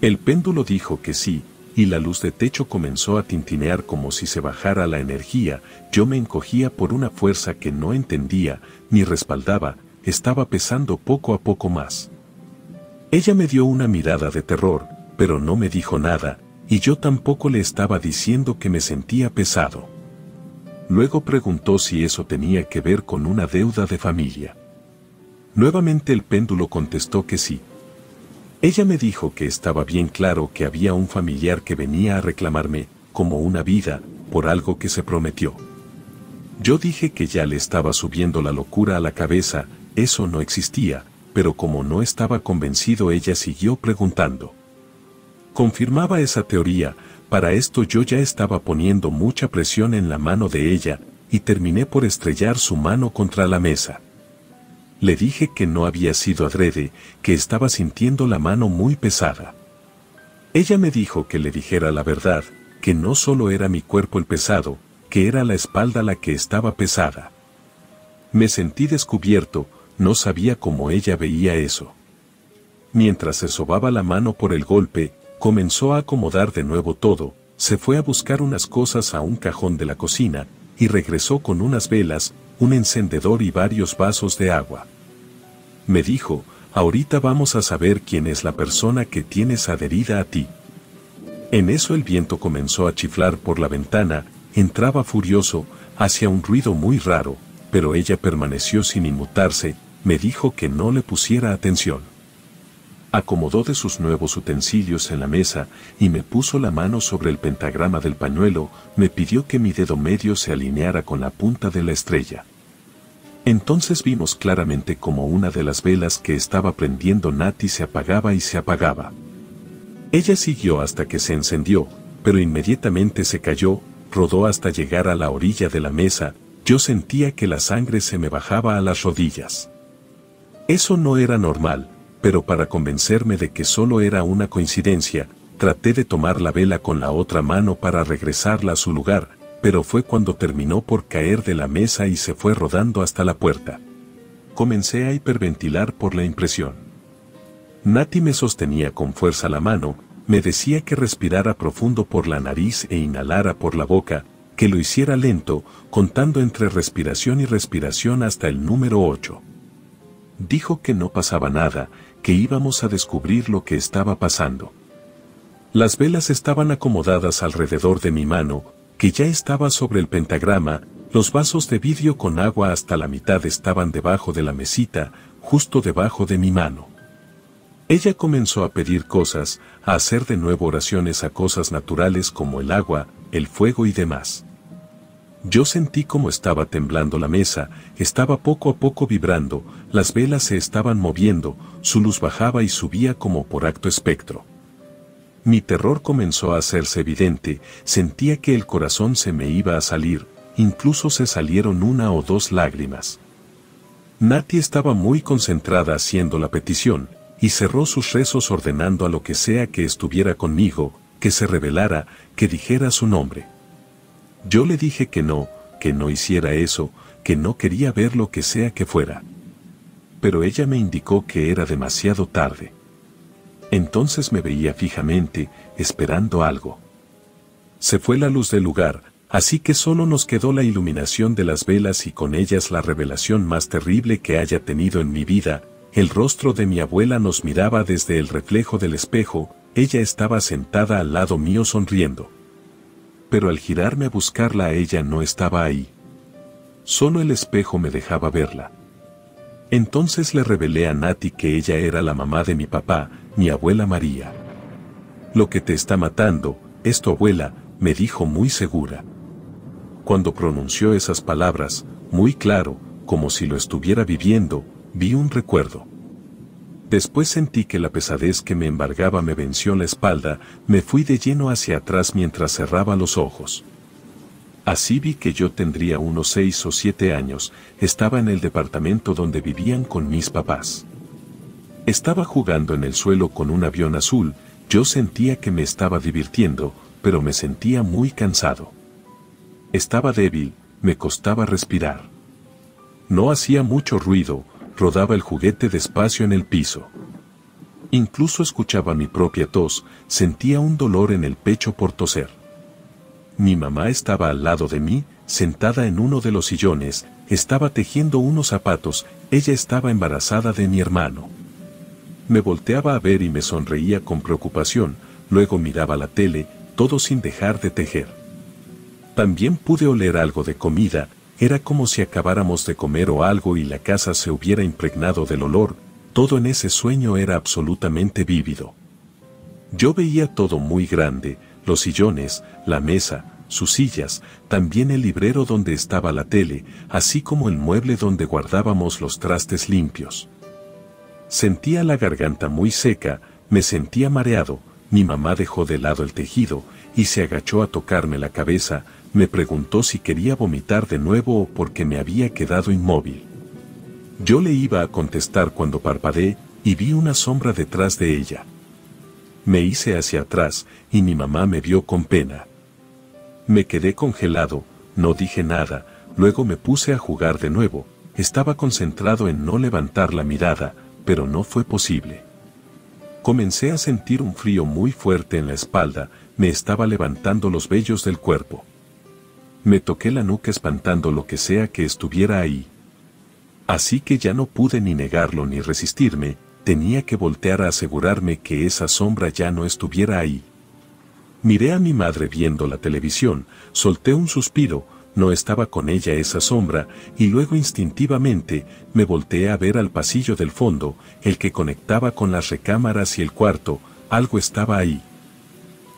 El péndulo dijo que sí, y la luz de techo comenzó a tintinear como si se bajara la energía, yo me encogía por una fuerza que no entendía, ni respaldaba, estaba pesando poco a poco más. Ella me dio una mirada de terror, pero no me dijo nada, y yo tampoco le estaba diciendo que me sentía pesado. Luego preguntó si eso tenía que ver con una deuda de familia. Nuevamente el péndulo contestó que sí, ella me dijo que estaba bien claro que había un familiar que venía a reclamarme, como una vida, por algo que se prometió. Yo dije que ya le estaba subiendo la locura a la cabeza, eso no existía, pero como no estaba convencido ella siguió preguntando. Confirmaba esa teoría, para esto yo ya estaba poniendo mucha presión en la mano de ella, y terminé por estrellar su mano contra la mesa. Le dije que no había sido adrede, que estaba sintiendo la mano muy pesada. Ella me dijo que le dijera la verdad, que no solo era mi cuerpo el pesado, que era la espalda la que estaba pesada. Me sentí descubierto, no sabía cómo ella veía eso. Mientras se sobaba la mano por el golpe, comenzó a acomodar de nuevo todo, Se fue a buscar unas cosas a un cajón de la cocina, y regresó con unas velas, un encendedor y varios vasos de agua. Me dijo, ahorita vamos a saber quién es la persona que tienes adherida a ti. En eso el viento comenzó a chiflar por la ventana, entraba furioso, hacia un ruido muy raro, pero ella permaneció sin inmutarse, me dijo que no le pusiera atención. Acomodó de sus nuevos utensilios en la mesa y me puso la mano sobre el pentagrama del pañuelo, me pidió que mi dedo medio se alineara con la punta de la estrella. Entonces vimos claramente como una de las velas que estaba prendiendo Nati se apagaba y se apagaba. Ella siguió hasta que se encendió, pero inmediatamente se cayó, rodó hasta llegar a la orilla de la mesa, yo sentía que la sangre se me bajaba a las rodillas. Eso no era normal, pero para convencerme de que solo era una coincidencia, traté de tomar la vela con la otra mano para regresarla a su lugar, pero fue cuando terminó por caer de la mesa y se fue rodando hasta la puerta. Comencé a hiperventilar por la impresión. Nati me sostenía con fuerza la mano, me decía que respirara profundo por la nariz e inhalara por la boca, que lo hiciera lento, contando entre respiración y respiración hasta el número 8. Dijo que no pasaba nada, que íbamos a descubrir lo que estaba pasando. Las velas estaban acomodadas alrededor de mi mano, que ya estaba sobre el pentagrama, los vasos de vidrio con agua hasta la mitad estaban debajo de la mesita, justo debajo de mi mano. Ella comenzó a pedir cosas, a hacer de nuevo oraciones a cosas naturales como el agua, el fuego y demás. Yo sentí como estaba temblando la mesa, estaba poco a poco vibrando, las velas se estaban moviendo, su luz bajaba y subía como por acto espectro. Mi terror comenzó a hacerse evidente, sentía que el corazón se me iba a salir, incluso se salieron una o dos lágrimas. Nati estaba muy concentrada haciendo la petición, y cerró sus rezos ordenando a lo que sea que estuviera conmigo, que se revelara, que dijera su nombre. Yo le dije que no, que no hiciera eso, que no quería ver lo que sea que fuera. Pero ella me indicó que era demasiado tarde. Entonces me veía fijamente, esperando algo. Se fue la luz del lugar, así que solo nos quedó la iluminación de las velas y con ellas la revelación más terrible que haya tenido en mi vida, el rostro de mi abuela nos miraba desde el reflejo del espejo, ella estaba sentada al lado mío sonriendo. Pero al girarme a buscarla ella no estaba ahí. Solo el espejo me dejaba verla. Entonces le revelé a Nati que ella era la mamá de mi papá, mi abuela María. Lo que te está matando, es tu abuela, me dijo muy segura. Cuando pronunció esas palabras, muy claro, como si lo estuviera viviendo, vi un recuerdo. Después sentí que la pesadez que me embargaba me venció la espalda, me fui de lleno hacia atrás mientras cerraba los ojos. Así vi que yo tendría unos seis o siete años, estaba en el departamento donde vivían con mis papás. Estaba jugando en el suelo con un avión azul, yo sentía que me estaba divirtiendo, pero me sentía muy cansado. Estaba débil, me costaba respirar. No hacía mucho ruido, rodaba el juguete despacio en el piso. Incluso escuchaba mi propia tos, sentía un dolor en el pecho por toser. Mi mamá estaba al lado de mí, sentada en uno de los sillones, estaba tejiendo unos zapatos, ella estaba embarazada de mi hermano. Me volteaba a ver y me sonreía con preocupación, luego miraba la tele, todo sin dejar de tejer. También pude oler algo de comida, era como si acabáramos de comer o algo y la casa se hubiera impregnado del olor, todo en ese sueño era absolutamente vívido. Yo veía todo muy grande, los sillones, la mesa, sus sillas, también el librero donde estaba la tele, así como el mueble donde guardábamos los trastes limpios. Sentía la garganta muy seca, me sentía mareado, mi mamá dejó de lado el tejido, y se agachó a tocarme la cabeza, me preguntó si quería vomitar de nuevo o porque me había quedado inmóvil. Yo le iba a contestar cuando parpadeé, y vi una sombra detrás de ella. Me hice hacia atrás, y mi mamá me vio con pena. Me quedé congelado, no dije nada, luego me puse a jugar de nuevo, estaba concentrado en no levantar la mirada, pero no fue posible. Comencé a sentir un frío muy fuerte en la espalda, me estaba levantando los vellos del cuerpo. Me toqué la nuca espantando lo que sea que estuviera ahí. Así que ya no pude ni negarlo ni resistirme, tenía que voltear a asegurarme que esa sombra ya no estuviera ahí. Miré a mi madre viendo la televisión, solté un suspiro, no estaba con ella esa sombra, y luego instintivamente me volteé a ver al pasillo del fondo, el que conectaba con las recámaras y el cuarto, algo estaba ahí.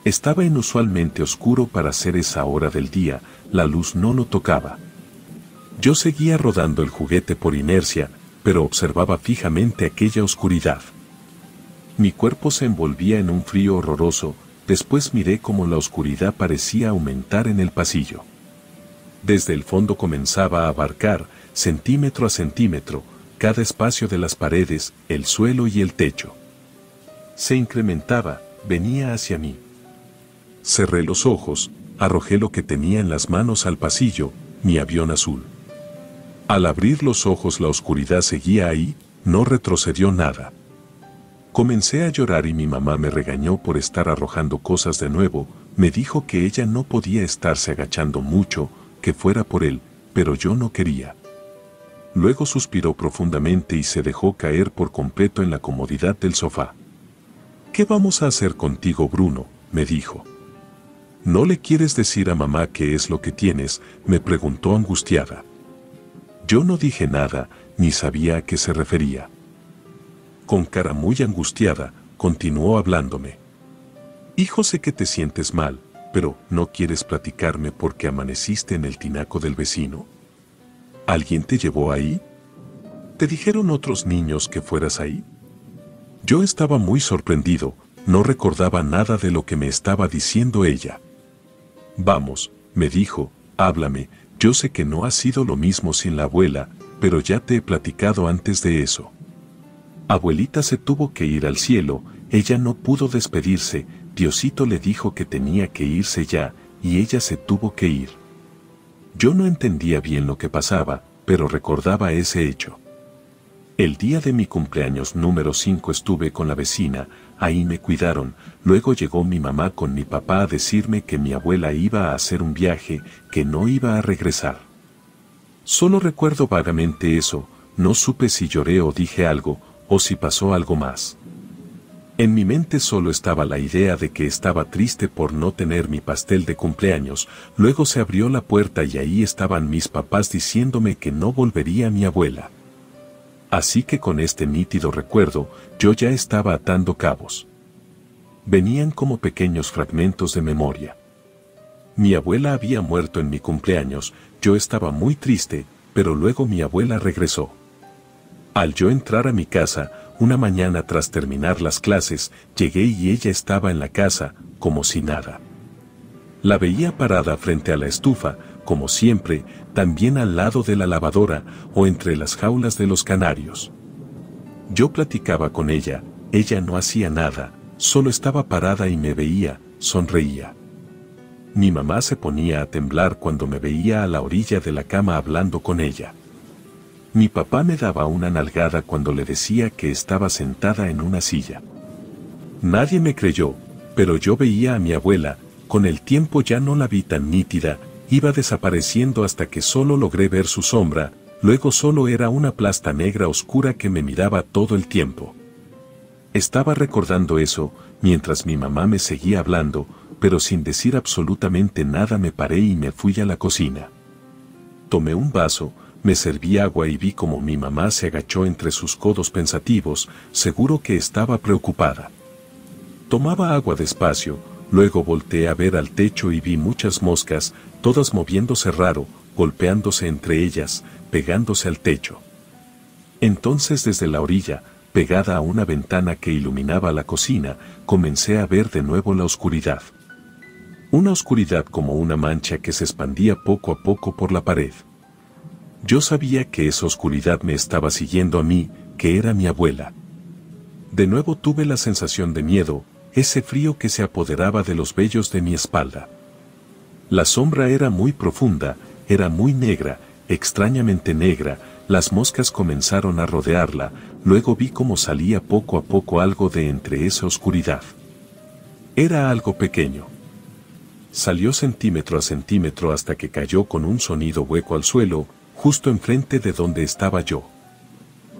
Estaba inusualmente oscuro para ser esa hora del día, la luz no lo tocaba. Yo seguía rodando el juguete por inercia, pero observaba fijamente aquella oscuridad. Mi cuerpo se envolvía en un frío horroroso, después miré cómo la oscuridad parecía aumentar en el pasillo. Desde el fondo comenzaba a abarcar, centímetro a centímetro, cada espacio de las paredes, el suelo y el techo. Se incrementaba, venía hacia mí. Cerré los ojos, arrojé lo que tenía en las manos al pasillo, mi avión azul. Al abrir los ojos la oscuridad seguía ahí, no retrocedió nada. Comencé a llorar y mi mamá me regañó por estar arrojando cosas de nuevo, me dijo que ella no podía estarse agachando mucho, que fuera por él, pero yo no quería. Luego suspiró profundamente y se dejó caer por completo en la comodidad del sofá. ¿Qué vamos a hacer contigo, Bruno? me dijo. ¿No le quieres decir a mamá qué es lo que tienes? me preguntó angustiada. Yo no dije nada, ni sabía a qué se refería. Con cara muy angustiada, continuó hablándome. Hijo, sé que te sientes mal, pero ¿no quieres platicarme porque amaneciste en el tinaco del vecino? ¿Alguien te llevó ahí? ¿Te dijeron otros niños que fueras ahí? Yo estaba muy sorprendido, no recordaba nada de lo que me estaba diciendo ella. Vamos, me dijo, háblame, yo sé que no ha sido lo mismo sin la abuela, pero ya te he platicado antes de eso. Abuelita se tuvo que ir al cielo, ella no pudo despedirse, Diosito le dijo que tenía que irse ya, y ella se tuvo que ir. Yo no entendía bien lo que pasaba, pero recordaba ese hecho. El día de mi cumpleaños número 5 estuve con la vecina, ahí me cuidaron, luego llegó mi mamá con mi papá a decirme que mi abuela iba a hacer un viaje, que no iba a regresar. Solo recuerdo vagamente eso, no supe si lloré o dije algo, o si pasó algo más. En mi mente solo estaba la idea de que estaba triste por no tener mi pastel de cumpleaños, luego se abrió la puerta y ahí estaban mis papás diciéndome que no volvería mi abuela. Así que con este nítido recuerdo, yo ya estaba atando cabos. Venían como pequeños fragmentos de memoria. Mi abuela había muerto en mi cumpleaños, yo estaba muy triste, pero luego mi abuela regresó. Al yo entrar a mi casa, una mañana tras terminar las clases, llegué y ella estaba en la casa, como si nada. La veía parada frente a la estufa, como siempre, también al lado de la lavadora o entre las jaulas de los canarios. Yo platicaba con ella, ella no hacía nada, solo estaba parada y me veía, sonreía. Mi mamá se ponía a temblar cuando me veía a la orilla de la cama hablando con ella. Mi papá me daba una nalgada cuando le decía que estaba sentada en una silla. Nadie me creyó, pero yo veía a mi abuela, con el tiempo ya no la vi tan nítida, iba desapareciendo hasta que solo logré ver su sombra, luego solo era una plasta negra oscura que me miraba todo el tiempo. Estaba recordando eso, mientras mi mamá me seguía hablando, pero sin decir absolutamente nada me paré y me fui a la cocina. Tomé un vaso, me serví agua y vi como mi mamá se agachó entre sus codos pensativos, seguro que estaba preocupada. Tomaba agua despacio, luego volteé a ver al techo y vi muchas moscas, todas moviéndose raro, golpeándose entre ellas, pegándose al techo. Entonces desde la orilla, pegada a una ventana que iluminaba la cocina, comencé a ver de nuevo la oscuridad. Una oscuridad como una mancha que se expandía poco a poco por la pared. Yo sabía que esa oscuridad me estaba siguiendo a mí, que era mi abuela. De nuevo tuve la sensación de miedo, ese frío que se apoderaba de los vellos de mi espalda. La sombra era muy profunda, era muy negra, extrañamente negra, las moscas comenzaron a rodearla, luego vi cómo salía poco a poco algo de entre esa oscuridad. Era algo pequeño. salió centímetro a centímetro hasta que cayó con un sonido hueco al suelo, justo enfrente de donde estaba yo.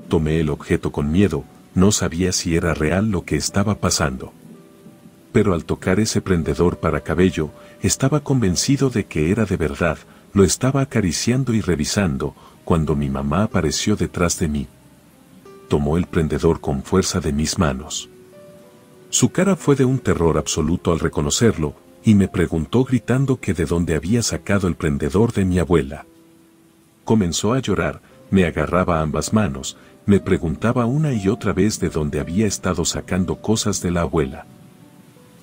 Tomé el objeto con miedo, no sabía si era real lo que estaba pasando. Pero al tocar ese prendedor para cabello, estaba convencido de que era de verdad, lo estaba acariciando y revisando, cuando mi mamá apareció detrás de mí. Tomó el prendedor con fuerza de mis manos. Su cara fue de un terror absoluto al reconocerlo, y me preguntó gritando que de dónde había sacado el prendedor de mi abuela. Comenzó a llorar, me agarraba ambas manos, me preguntaba una y otra vez de dónde había estado sacando cosas de la abuela.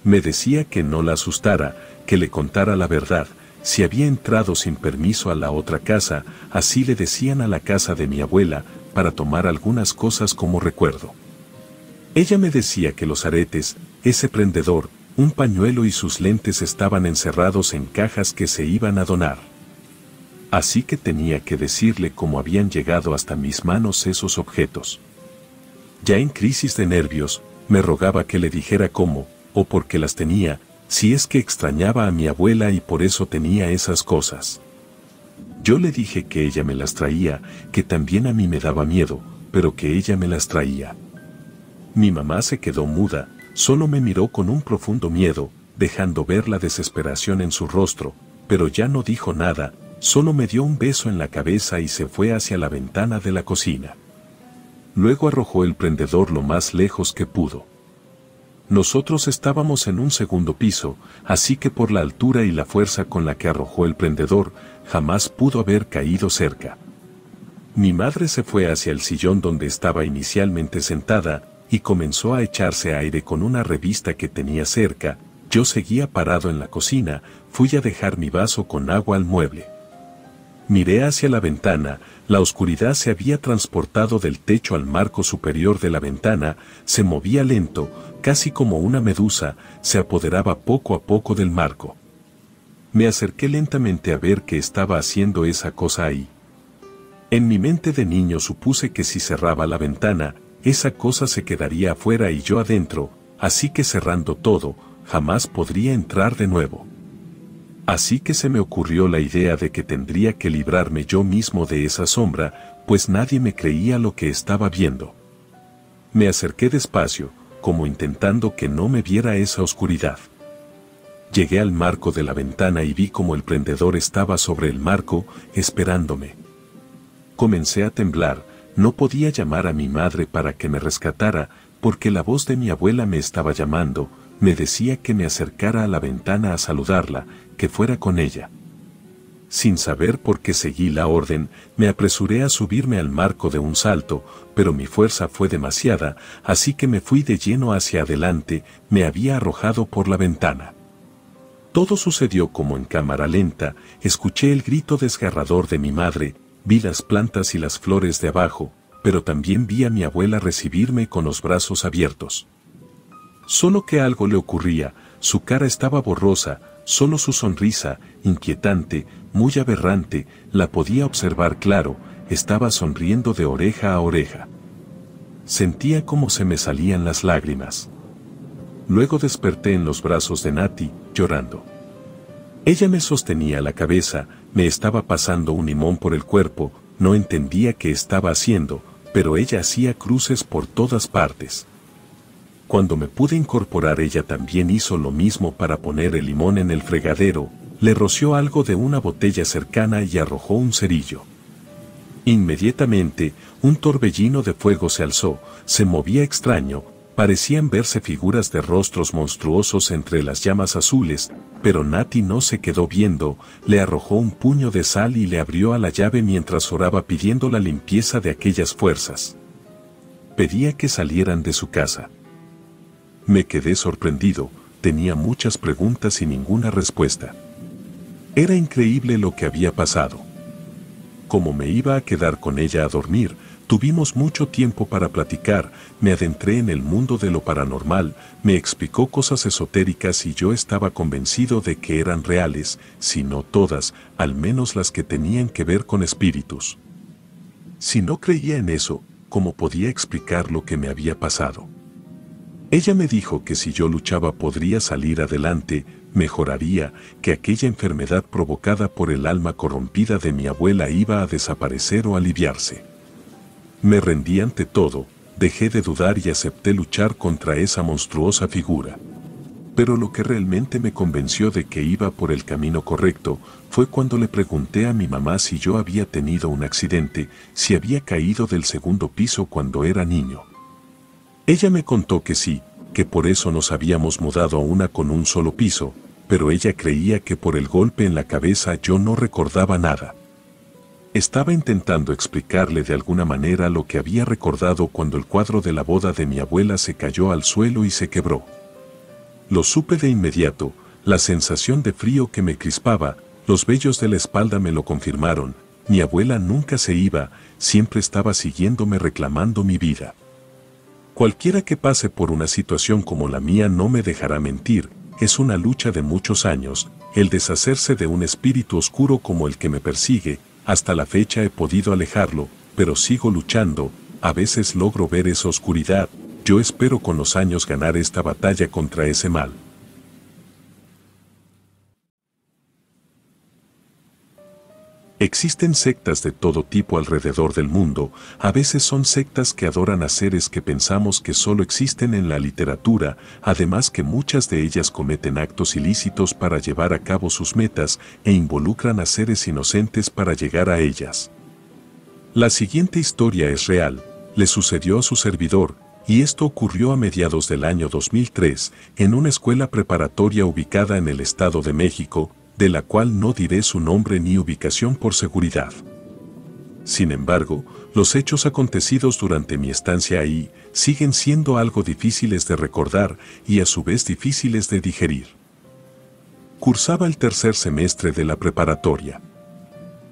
Me decía que no la asustara, que le contara la verdad, si había entrado sin permiso a la otra casa, así le decían a la casa de mi abuela, para tomar algunas cosas como recuerdo. Ella me decía que los aretes, ese prendedor, un pañuelo y sus lentes estaban encerrados en cajas que se iban a donar. Así que tenía que decirle cómo habían llegado hasta mis manos esos objetos. Ya en crisis de nervios, me rogaba que le dijera cómo, o por qué las tenía, si es que extrañaba a mi abuela y por eso tenía esas cosas. Yo le dije que ella me las traía, que también a mí me daba miedo, pero que ella me las traía. Mi mamá se quedó muda, solo me miró con un profundo miedo, dejando ver la desesperación en su rostro, pero ya no dijo nada, solo me dio un beso en la cabeza y se fue hacia la ventana de la cocina. Luego arrojó el prendedor lo más lejos que pudo. Nosotros estábamos en un segundo piso, así que por la altura y la fuerza con la que arrojó el prendedor, jamás pudo haber caído cerca. Mi madre se fue hacia el sillón donde estaba inicialmente sentada, y comenzó a echarse aire con una revista que tenía cerca, yo seguía parado en la cocina, fui a dejar mi vaso con agua al mueble. Miré hacia la ventana, la oscuridad se había transportado del techo al marco superior de la ventana, se movía lento, casi como una medusa, se apoderaba poco a poco del marco. Me acerqué lentamente a ver qué estaba haciendo esa cosa ahí. En mi mente de niño supuse que si cerraba la ventana, esa cosa se quedaría afuera y yo adentro, así que cerrando todo, jamás podría entrar de nuevo. Así que se me ocurrió la idea de que tendría que librarme yo mismo de esa sombra, pues nadie me creía lo que estaba viendo. Me acerqué despacio, como intentando que no me viera esa oscuridad. Llegué al marco de la ventana y vi como el prendedor estaba sobre el marco, esperándome. Comencé a temblar, no podía llamar a mi madre para que me rescatara, porque la voz de mi abuela me estaba llamando, me decía que me acercara a la ventana a saludarla, que fuera con ella. Sin saber por qué seguí la orden, me apresuré a subirme al marco de un salto, pero mi fuerza fue demasiada, así que me fui de lleno hacia adelante, me había arrojado por la ventana. Todo sucedió como en cámara lenta, escuché el grito desgarrador de mi madre, Vi las plantas y las flores de abajo, pero también vi a mi abuela recibirme con los brazos abiertos. Solo que algo le ocurría, su cara estaba borrosa, solo su sonrisa, inquietante, muy aberrante, la podía observar claro, estaba sonriendo de oreja a oreja. Sentía como se me salían las lágrimas. Luego desperté en los brazos de Nati, llorando. Ella me sostenía la cabeza, me estaba pasando un limón por el cuerpo, no entendía qué estaba haciendo, pero ella hacía cruces por todas partes. Cuando me pude incorporar ella también hizo lo mismo para poner el limón en el fregadero, le roció algo de una botella cercana y arrojó un cerillo. Inmediatamente, un torbellino de fuego se alzó, se movía extraño, Parecían verse figuras de rostros monstruosos entre las llamas azules, pero Nati no se quedó viendo, le arrojó un puño de sal y le abrió a la llave mientras oraba pidiendo la limpieza de aquellas fuerzas. Pedía que salieran de su casa. Me quedé sorprendido, tenía muchas preguntas y ninguna respuesta. Era increíble lo que había pasado. Como me iba a quedar con ella a dormir, Tuvimos mucho tiempo para platicar, me adentré en el mundo de lo paranormal, me explicó cosas esotéricas y yo estaba convencido de que eran reales, si no todas, al menos las que tenían que ver con espíritus. Si no creía en eso, ¿cómo podía explicar lo que me había pasado? Ella me dijo que si yo luchaba podría salir adelante, mejoraría, que aquella enfermedad provocada por el alma corrompida de mi abuela iba a desaparecer o aliviarse. Me rendí ante todo, dejé de dudar y acepté luchar contra esa monstruosa figura. Pero lo que realmente me convenció de que iba por el camino correcto fue cuando le pregunté a mi mamá si yo había tenido un accidente, si había caído del segundo piso cuando era niño. Ella me contó que sí, que por eso nos habíamos mudado a una con un solo piso, pero ella creía que por el golpe en la cabeza yo no recordaba nada. Estaba intentando explicarle de alguna manera lo que había recordado cuando el cuadro de la boda de mi abuela se cayó al suelo y se quebró. Lo supe de inmediato, la sensación de frío que me crispaba, los vellos de la espalda me lo confirmaron, mi abuela nunca se iba, siempre estaba siguiéndome reclamando mi vida. Cualquiera que pase por una situación como la mía no me dejará mentir, es una lucha de muchos años, el deshacerse de un espíritu oscuro como el que me persigue, hasta la fecha he podido alejarlo, pero sigo luchando, a veces logro ver esa oscuridad, yo espero con los años ganar esta batalla contra ese mal. Existen sectas de todo tipo alrededor del mundo, a veces son sectas que adoran a seres que pensamos que solo existen en la literatura, además que muchas de ellas cometen actos ilícitos para llevar a cabo sus metas e involucran a seres inocentes para llegar a ellas. La siguiente historia es real, le sucedió a su servidor, y esto ocurrió a mediados del año 2003 en una escuela preparatoria ubicada en el Estado de México, de la cual no diré su nombre ni ubicación por seguridad. Sin embargo, los hechos acontecidos durante mi estancia ahí siguen siendo algo difíciles de recordar y a su vez difíciles de digerir. Cursaba el tercer semestre de la preparatoria.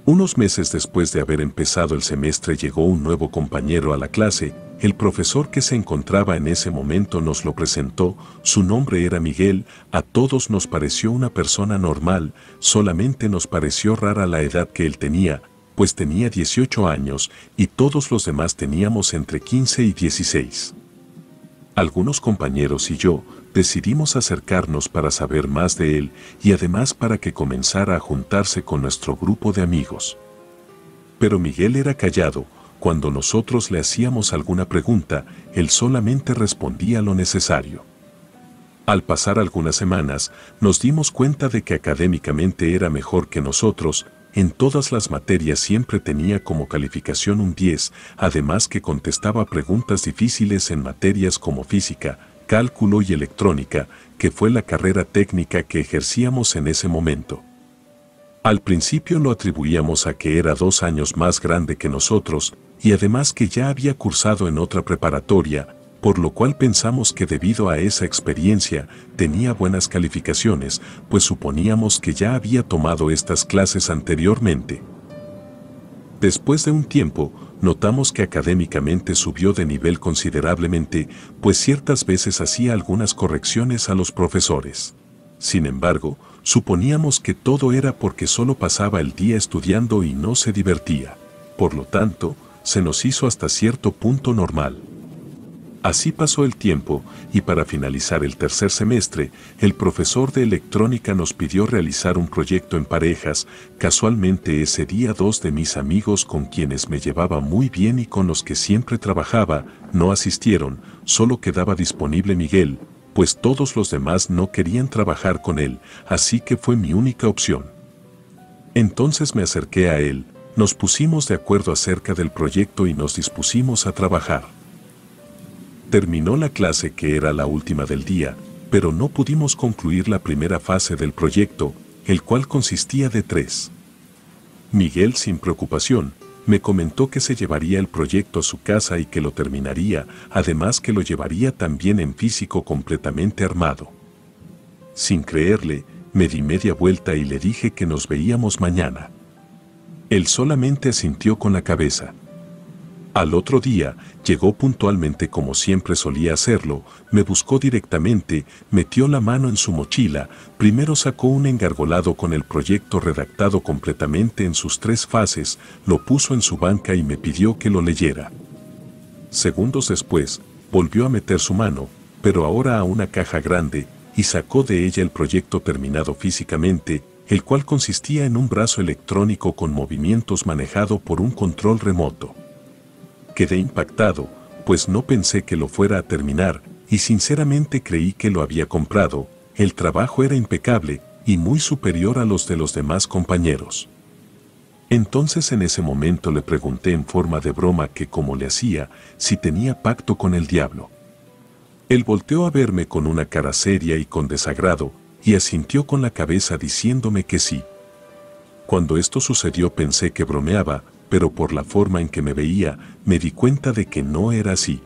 Unos meses después de haber empezado el semestre llegó un nuevo compañero a la clase, el profesor que se encontraba en ese momento nos lo presentó, su nombre era Miguel, a todos nos pareció una persona normal, solamente nos pareció rara la edad que él tenía, pues tenía 18 años y todos los demás teníamos entre 15 y 16. Algunos compañeros y yo decidimos acercarnos para saber más de él y además para que comenzara a juntarse con nuestro grupo de amigos. Pero Miguel era callado, cuando nosotros le hacíamos alguna pregunta, él solamente respondía lo necesario. Al pasar algunas semanas, nos dimos cuenta de que académicamente era mejor que nosotros, en todas las materias siempre tenía como calificación un 10, además que contestaba preguntas difíciles en materias como física, cálculo y electrónica, que fue la carrera técnica que ejercíamos en ese momento. Al principio lo atribuíamos a que era dos años más grande que nosotros, y además que ya había cursado en otra preparatoria, por lo cual pensamos que debido a esa experiencia tenía buenas calificaciones, pues suponíamos que ya había tomado estas clases anteriormente. Después de un tiempo, notamos que académicamente subió de nivel considerablemente, pues ciertas veces hacía algunas correcciones a los profesores. Sin embargo, suponíamos que todo era porque solo pasaba el día estudiando y no se divertía. Por lo tanto, se nos hizo hasta cierto punto normal. Así pasó el tiempo y para finalizar el tercer semestre, el profesor de electrónica nos pidió realizar un proyecto en parejas. Casualmente ese día dos de mis amigos con quienes me llevaba muy bien y con los que siempre trabajaba, no asistieron, solo quedaba disponible Miguel, pues todos los demás no querían trabajar con él, así que fue mi única opción. Entonces me acerqué a él, nos pusimos de acuerdo acerca del proyecto y nos dispusimos a trabajar. Terminó la clase que era la última del día, pero no pudimos concluir la primera fase del proyecto, el cual consistía de tres. Miguel, sin preocupación, me comentó que se llevaría el proyecto a su casa y que lo terminaría, además que lo llevaría también en físico completamente armado. Sin creerle, me di media vuelta y le dije que nos veíamos mañana. Él solamente asintió con la cabeza. Al otro día, llegó puntualmente como siempre solía hacerlo, me buscó directamente, metió la mano en su mochila, primero sacó un engargolado con el proyecto redactado completamente en sus tres fases, lo puso en su banca y me pidió que lo leyera. Segundos después, volvió a meter su mano, pero ahora a una caja grande, y sacó de ella el proyecto terminado físicamente, el cual consistía en un brazo electrónico con movimientos manejado por un control remoto. Quedé impactado, pues no pensé que lo fuera a terminar, y sinceramente creí que lo había comprado, el trabajo era impecable y muy superior a los de los demás compañeros. Entonces en ese momento le pregunté en forma de broma que cómo le hacía si tenía pacto con el diablo. Él volteó a verme con una cara seria y con desagrado, y asintió con la cabeza diciéndome que sí. Cuando esto sucedió pensé que bromeaba, pero por la forma en que me veía, me di cuenta de que no era así.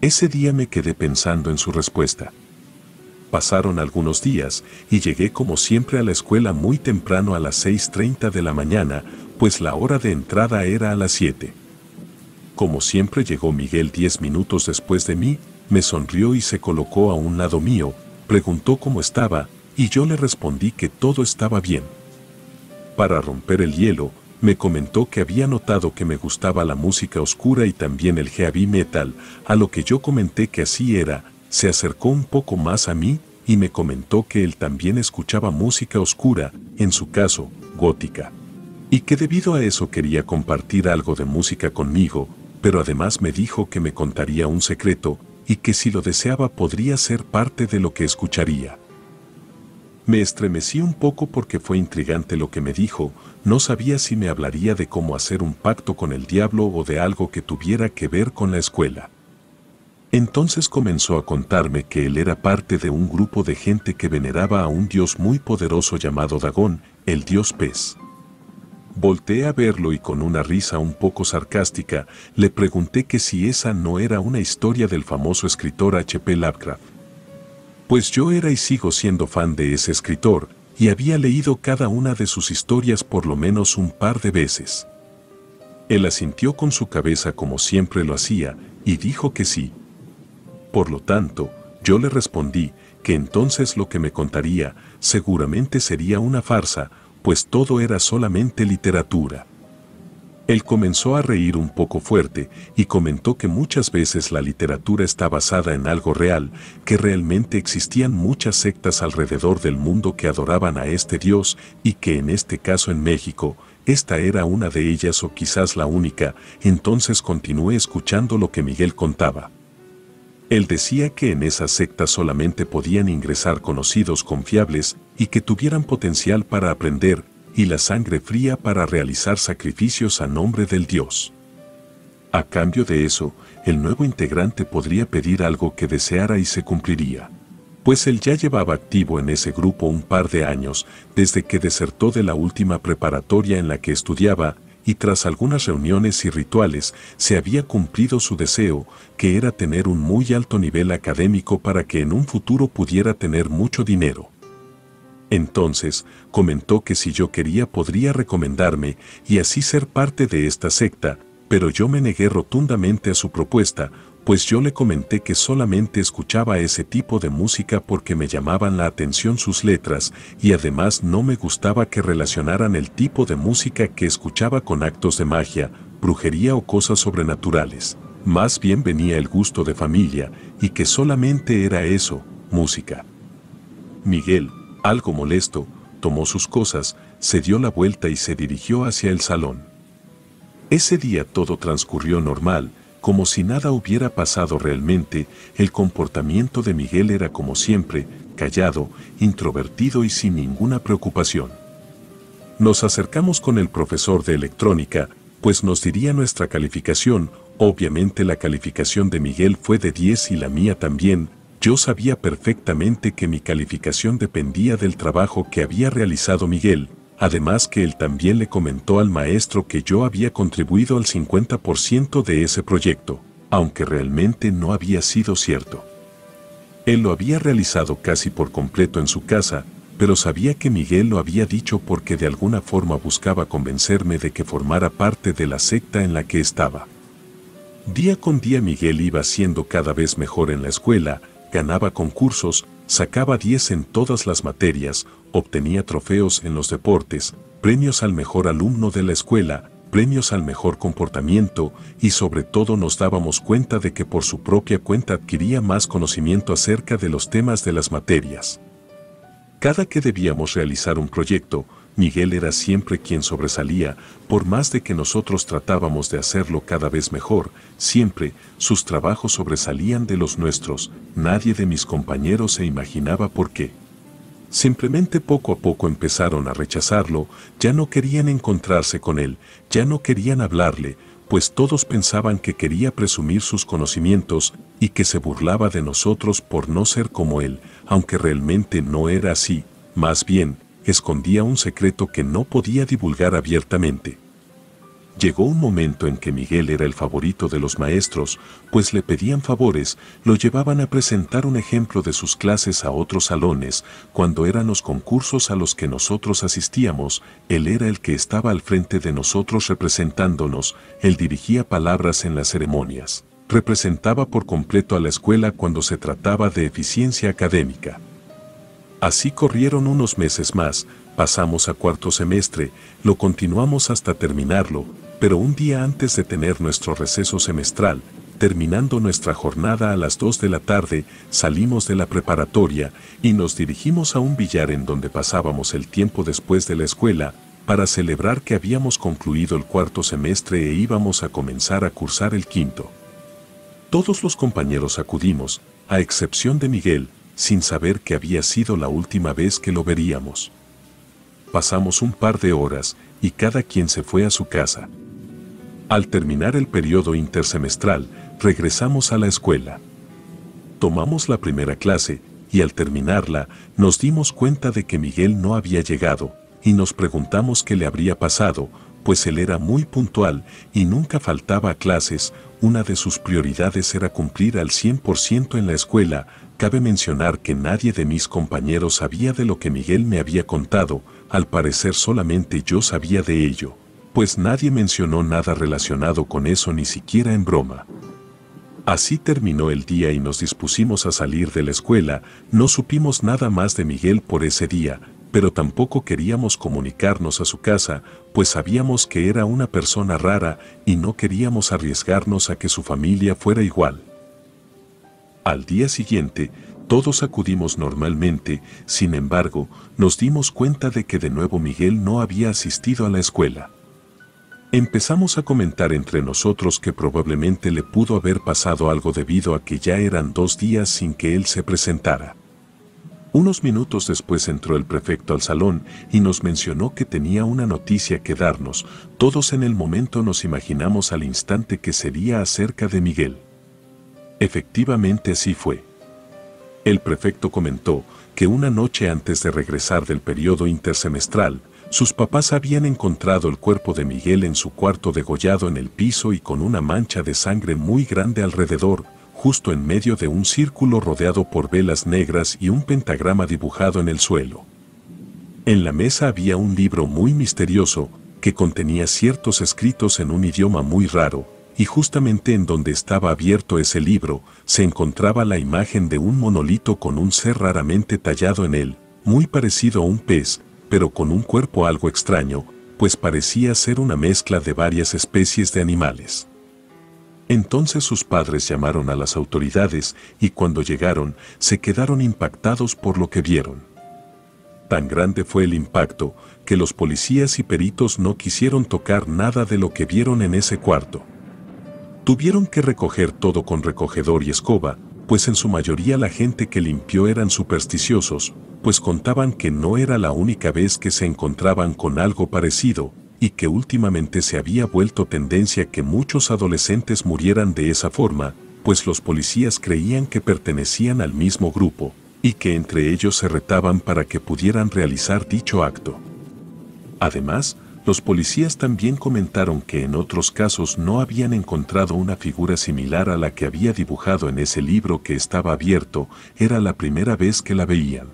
Ese día me quedé pensando en su respuesta. Pasaron algunos días y llegué como siempre a la escuela muy temprano a las 6.30 de la mañana, pues la hora de entrada era a las 7. Como siempre llegó Miguel 10 minutos después de mí, me sonrió y se colocó a un lado mío, preguntó cómo estaba, y yo le respondí que todo estaba bien. Para romper el hielo, me comentó que había notado que me gustaba la música oscura y también el heavy metal, a lo que yo comenté que así era, se acercó un poco más a mí y me comentó que él también escuchaba música oscura, en su caso, gótica. Y que debido a eso quería compartir algo de música conmigo, pero además me dijo que me contaría un secreto, y que si lo deseaba podría ser parte de lo que escucharía. Me estremecí un poco porque fue intrigante lo que me dijo, no sabía si me hablaría de cómo hacer un pacto con el diablo o de algo que tuviera que ver con la escuela. Entonces comenzó a contarme que él era parte de un grupo de gente que veneraba a un dios muy poderoso llamado Dagón, el dios pez. Volté a verlo y con una risa un poco sarcástica, le pregunté que si esa no era una historia del famoso escritor H.P. Lovecraft. Pues yo era y sigo siendo fan de ese escritor, y había leído cada una de sus historias por lo menos un par de veces. Él asintió con su cabeza como siempre lo hacía, y dijo que sí. Por lo tanto, yo le respondí que entonces lo que me contaría seguramente sería una farsa, pues todo era solamente literatura. Él comenzó a reír un poco fuerte y comentó que muchas veces la literatura está basada en algo real, que realmente existían muchas sectas alrededor del mundo que adoraban a este Dios y que en este caso en México, esta era una de ellas o quizás la única, entonces continué escuchando lo que Miguel contaba. Él decía que en esa secta solamente podían ingresar conocidos confiables y que tuvieran potencial para aprender y la sangre fría para realizar sacrificios a nombre del Dios. A cambio de eso, el nuevo integrante podría pedir algo que deseara y se cumpliría. Pues él ya llevaba activo en ese grupo un par de años, desde que desertó de la última preparatoria en la que estudiaba y tras algunas reuniones y rituales se había cumplido su deseo, que era tener un muy alto nivel académico para que en un futuro pudiera tener mucho dinero. Entonces, comentó que si yo quería podría recomendarme y así ser parte de esta secta, pero yo me negué rotundamente a su propuesta, pues yo le comenté que solamente escuchaba ese tipo de música porque me llamaban la atención sus letras y además no me gustaba que relacionaran el tipo de música que escuchaba con actos de magia, brujería o cosas sobrenaturales. Más bien venía el gusto de familia y que solamente era eso, música. Miguel, algo molesto, tomó sus cosas, se dio la vuelta y se dirigió hacia el salón. Ese día todo transcurrió normal, como si nada hubiera pasado realmente, el comportamiento de Miguel era como siempre, callado, introvertido y sin ninguna preocupación. Nos acercamos con el profesor de electrónica, pues nos diría nuestra calificación, obviamente la calificación de Miguel fue de 10 y la mía también, yo sabía perfectamente que mi calificación dependía del trabajo que había realizado Miguel, además que él también le comentó al maestro que yo había contribuido al 50% de ese proyecto, aunque realmente no había sido cierto. Él lo había realizado casi por completo en su casa, pero sabía que Miguel lo había dicho porque de alguna forma buscaba convencerme de que formara parte de la secta en la que estaba. Día con día Miguel iba siendo cada vez mejor en la escuela, ganaba concursos, sacaba 10 en todas las materias, obtenía trofeos en los deportes, premios al mejor alumno de la escuela, premios al mejor comportamiento y sobre todo nos dábamos cuenta de que por su propia cuenta adquiría más conocimiento acerca de los temas de las materias. Cada que debíamos realizar un proyecto, Miguel era siempre quien sobresalía, por más de que nosotros tratábamos de hacerlo cada vez mejor, siempre sus trabajos sobresalían de los nuestros, nadie de mis compañeros se imaginaba por qué. Simplemente poco a poco empezaron a rechazarlo, ya no querían encontrarse con él, ya no querían hablarle, pues todos pensaban que quería presumir sus conocimientos y que se burlaba de nosotros por no ser como él, aunque realmente no era así, más bien, escondía un secreto que no podía divulgar abiertamente. Llegó un momento en que Miguel era el favorito de los maestros, pues le pedían favores, lo llevaban a presentar un ejemplo de sus clases a otros salones, cuando eran los concursos a los que nosotros asistíamos, él era el que estaba al frente de nosotros representándonos, él dirigía palabras en las ceremonias, representaba por completo a la escuela cuando se trataba de eficiencia académica. Así corrieron unos meses más, pasamos a cuarto semestre, lo continuamos hasta terminarlo, pero un día antes de tener nuestro receso semestral, terminando nuestra jornada a las 2 de la tarde, salimos de la preparatoria y nos dirigimos a un billar en donde pasábamos el tiempo después de la escuela, para celebrar que habíamos concluido el cuarto semestre e íbamos a comenzar a cursar el quinto. Todos los compañeros acudimos, a excepción de Miguel, sin saber que había sido la última vez que lo veríamos. Pasamos un par de horas y cada quien se fue a su casa. Al terminar el periodo intersemestral, regresamos a la escuela. Tomamos la primera clase y al terminarla nos dimos cuenta de que Miguel no había llegado y nos preguntamos qué le habría pasado, pues él era muy puntual y nunca faltaba a clases, una de sus prioridades era cumplir al 100% en la escuela, Cabe mencionar que nadie de mis compañeros sabía de lo que Miguel me había contado, al parecer solamente yo sabía de ello, pues nadie mencionó nada relacionado con eso ni siquiera en broma. Así terminó el día y nos dispusimos a salir de la escuela, no supimos nada más de Miguel por ese día, pero tampoco queríamos comunicarnos a su casa, pues sabíamos que era una persona rara y no queríamos arriesgarnos a que su familia fuera igual. Al día siguiente, todos acudimos normalmente, sin embargo, nos dimos cuenta de que de nuevo Miguel no había asistido a la escuela. Empezamos a comentar entre nosotros que probablemente le pudo haber pasado algo debido a que ya eran dos días sin que él se presentara. Unos minutos después entró el prefecto al salón y nos mencionó que tenía una noticia que darnos. Todos en el momento nos imaginamos al instante que sería acerca de Miguel. Efectivamente así fue. El prefecto comentó que una noche antes de regresar del periodo intersemestral, sus papás habían encontrado el cuerpo de Miguel en su cuarto degollado en el piso y con una mancha de sangre muy grande alrededor, justo en medio de un círculo rodeado por velas negras y un pentagrama dibujado en el suelo. En la mesa había un libro muy misterioso que contenía ciertos escritos en un idioma muy raro, y justamente en donde estaba abierto ese libro, se encontraba la imagen de un monolito con un ser raramente tallado en él, muy parecido a un pez, pero con un cuerpo algo extraño, pues parecía ser una mezcla de varias especies de animales. Entonces sus padres llamaron a las autoridades y cuando llegaron se quedaron impactados por lo que vieron. Tan grande fue el impacto que los policías y peritos no quisieron tocar nada de lo que vieron en ese cuarto. Tuvieron que recoger todo con recogedor y escoba, pues en su mayoría la gente que limpió eran supersticiosos, pues contaban que no era la única vez que se encontraban con algo parecido, y que últimamente se había vuelto tendencia que muchos adolescentes murieran de esa forma, pues los policías creían que pertenecían al mismo grupo, y que entre ellos se retaban para que pudieran realizar dicho acto. Además, los policías también comentaron que en otros casos no habían encontrado una figura similar a la que había dibujado en ese libro que estaba abierto, era la primera vez que la veían.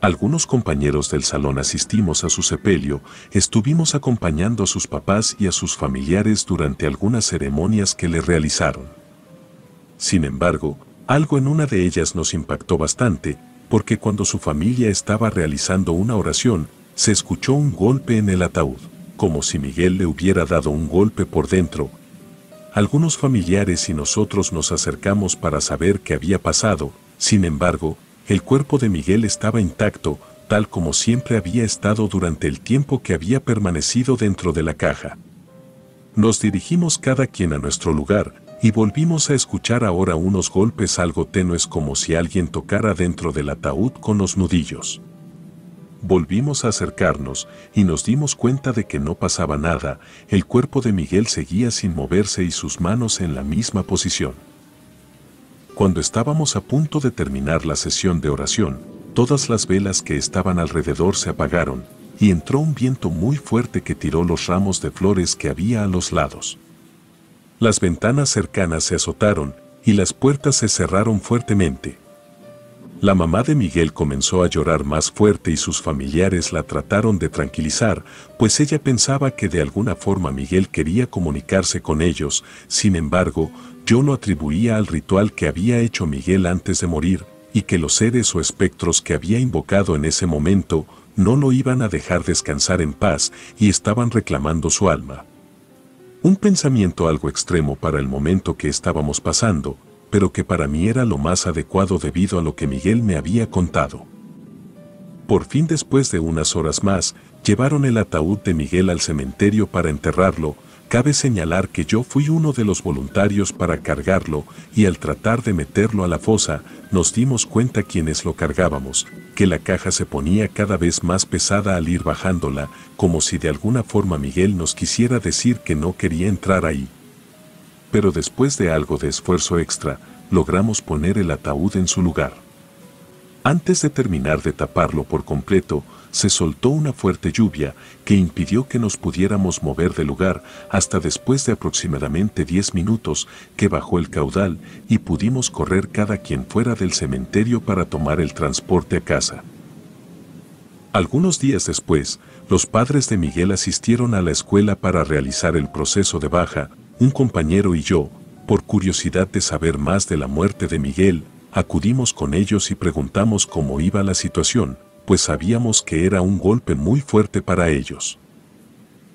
Algunos compañeros del salón asistimos a su sepelio, estuvimos acompañando a sus papás y a sus familiares durante algunas ceremonias que le realizaron. Sin embargo, algo en una de ellas nos impactó bastante, porque cuando su familia estaba realizando una oración, se escuchó un golpe en el ataúd, como si Miguel le hubiera dado un golpe por dentro. Algunos familiares y nosotros nos acercamos para saber qué había pasado, sin embargo, el cuerpo de Miguel estaba intacto, tal como siempre había estado durante el tiempo que había permanecido dentro de la caja. Nos dirigimos cada quien a nuestro lugar, y volvimos a escuchar ahora unos golpes algo tenues como si alguien tocara dentro del ataúd con los nudillos. Volvimos a acercarnos y nos dimos cuenta de que no pasaba nada, el cuerpo de Miguel seguía sin moverse y sus manos en la misma posición. Cuando estábamos a punto de terminar la sesión de oración, todas las velas que estaban alrededor se apagaron, y entró un viento muy fuerte que tiró los ramos de flores que había a los lados. Las ventanas cercanas se azotaron y las puertas se cerraron fuertemente. La mamá de Miguel comenzó a llorar más fuerte y sus familiares la trataron de tranquilizar, pues ella pensaba que de alguna forma Miguel quería comunicarse con ellos, sin embargo, yo lo atribuía al ritual que había hecho Miguel antes de morir, y que los seres o espectros que había invocado en ese momento no lo iban a dejar descansar en paz y estaban reclamando su alma. Un pensamiento algo extremo para el momento que estábamos pasando, pero que para mí era lo más adecuado debido a lo que Miguel me había contado. Por fin después de unas horas más, llevaron el ataúd de Miguel al cementerio para enterrarlo, Cabe señalar que yo fui uno de los voluntarios para cargarlo y al tratar de meterlo a la fosa, nos dimos cuenta quienes lo cargábamos, que la caja se ponía cada vez más pesada al ir bajándola, como si de alguna forma Miguel nos quisiera decir que no quería entrar ahí. Pero después de algo de esfuerzo extra, logramos poner el ataúd en su lugar. Antes de terminar de taparlo por completo, se soltó una fuerte lluvia que impidió que nos pudiéramos mover del lugar hasta después de aproximadamente 10 minutos que bajó el caudal y pudimos correr cada quien fuera del cementerio para tomar el transporte a casa. Algunos días después, los padres de Miguel asistieron a la escuela para realizar el proceso de baja, un compañero y yo, por curiosidad de saber más de la muerte de Miguel, acudimos con ellos y preguntamos cómo iba la situación, pues sabíamos que era un golpe muy fuerte para ellos.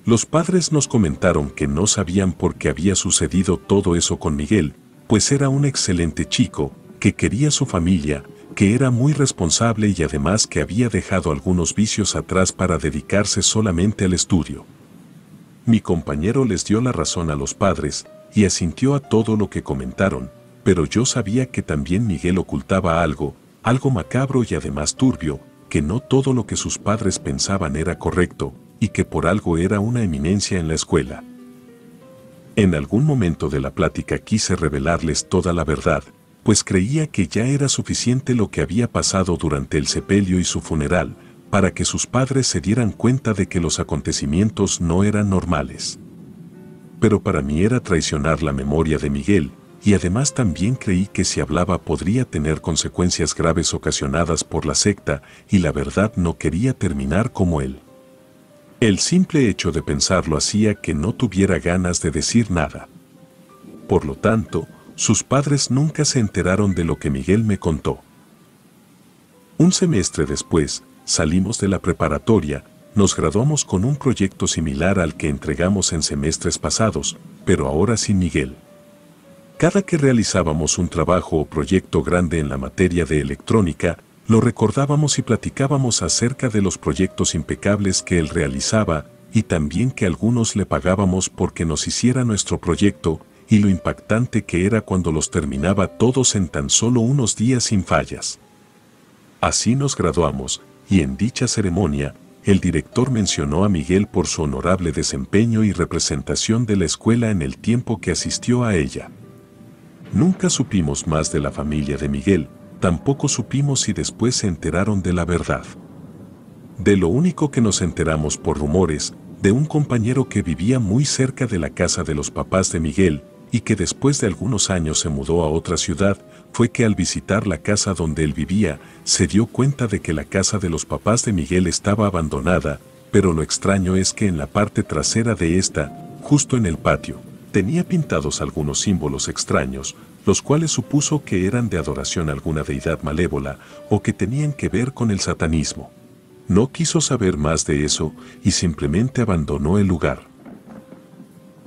Los padres nos comentaron que no sabían por qué había sucedido todo eso con Miguel, pues era un excelente chico, que quería su familia, que era muy responsable y además que había dejado algunos vicios atrás para dedicarse solamente al estudio. Mi compañero les dio la razón a los padres y asintió a todo lo que comentaron, pero yo sabía que también Miguel ocultaba algo, algo macabro y además turbio, que no todo lo que sus padres pensaban era correcto, y que por algo era una eminencia en la escuela. En algún momento de la plática quise revelarles toda la verdad, pues creía que ya era suficiente lo que había pasado durante el sepelio y su funeral, para que sus padres se dieran cuenta de que los acontecimientos no eran normales. Pero para mí era traicionar la memoria de Miguel, y además también creí que si hablaba podría tener consecuencias graves ocasionadas por la secta y la verdad no quería terminar como él. El simple hecho de pensarlo hacía que no tuviera ganas de decir nada. Por lo tanto, sus padres nunca se enteraron de lo que Miguel me contó. Un semestre después, salimos de la preparatoria, nos graduamos con un proyecto similar al que entregamos en semestres pasados, pero ahora sin Miguel. Cada que realizábamos un trabajo o proyecto grande en la materia de electrónica, lo recordábamos y platicábamos acerca de los proyectos impecables que él realizaba y también que algunos le pagábamos porque nos hiciera nuestro proyecto y lo impactante que era cuando los terminaba todos en tan solo unos días sin fallas. Así nos graduamos, y en dicha ceremonia, el director mencionó a Miguel por su honorable desempeño y representación de la escuela en el tiempo que asistió a ella. Nunca supimos más de la familia de Miguel, tampoco supimos si después se enteraron de la verdad. De lo único que nos enteramos por rumores, de un compañero que vivía muy cerca de la casa de los papás de Miguel, y que después de algunos años se mudó a otra ciudad, fue que al visitar la casa donde él vivía, se dio cuenta de que la casa de los papás de Miguel estaba abandonada, pero lo extraño es que en la parte trasera de esta, justo en el patio, tenía pintados algunos símbolos extraños, los cuales supuso que eran de adoración a alguna deidad malévola o que tenían que ver con el satanismo. No quiso saber más de eso y simplemente abandonó el lugar.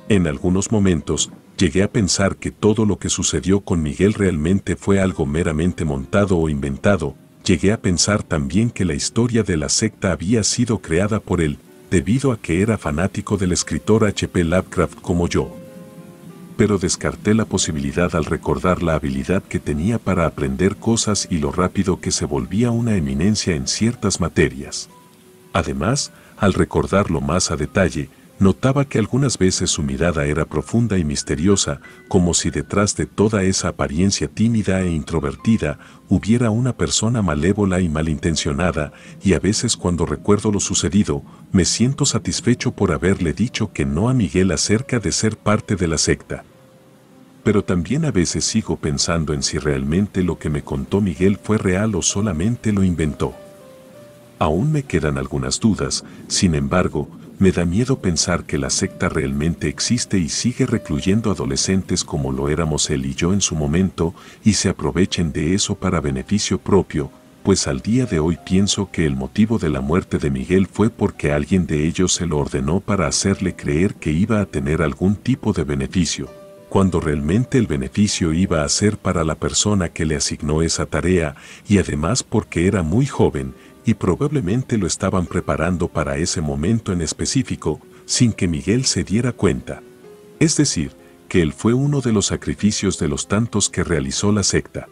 En algunos momentos, llegué a pensar que todo lo que sucedió con Miguel realmente fue algo meramente montado o inventado, llegué a pensar también que la historia de la secta había sido creada por él, debido a que era fanático del escritor H.P. Lovecraft como yo. Pero descarté la posibilidad al recordar la habilidad que tenía para aprender cosas y lo rápido que se volvía una eminencia en ciertas materias. Además, al recordarlo más a detalle, notaba que algunas veces su mirada era profunda y misteriosa, como si detrás de toda esa apariencia tímida e introvertida hubiera una persona malévola y malintencionada, y a veces cuando recuerdo lo sucedido, me siento satisfecho por haberle dicho que no a Miguel acerca de ser parte de la secta. Pero también a veces sigo pensando en si realmente lo que me contó Miguel fue real o solamente lo inventó. Aún me quedan algunas dudas, sin embargo, me da miedo pensar que la secta realmente existe y sigue recluyendo adolescentes como lo éramos él y yo en su momento, y se aprovechen de eso para beneficio propio, pues al día de hoy pienso que el motivo de la muerte de Miguel fue porque alguien de ellos se lo ordenó para hacerle creer que iba a tener algún tipo de beneficio, cuando realmente el beneficio iba a ser para la persona que le asignó esa tarea, y además porque era muy joven, y probablemente lo estaban preparando para ese momento en específico, sin que Miguel se diera cuenta. Es decir, que él fue uno de los sacrificios de los tantos que realizó la secta.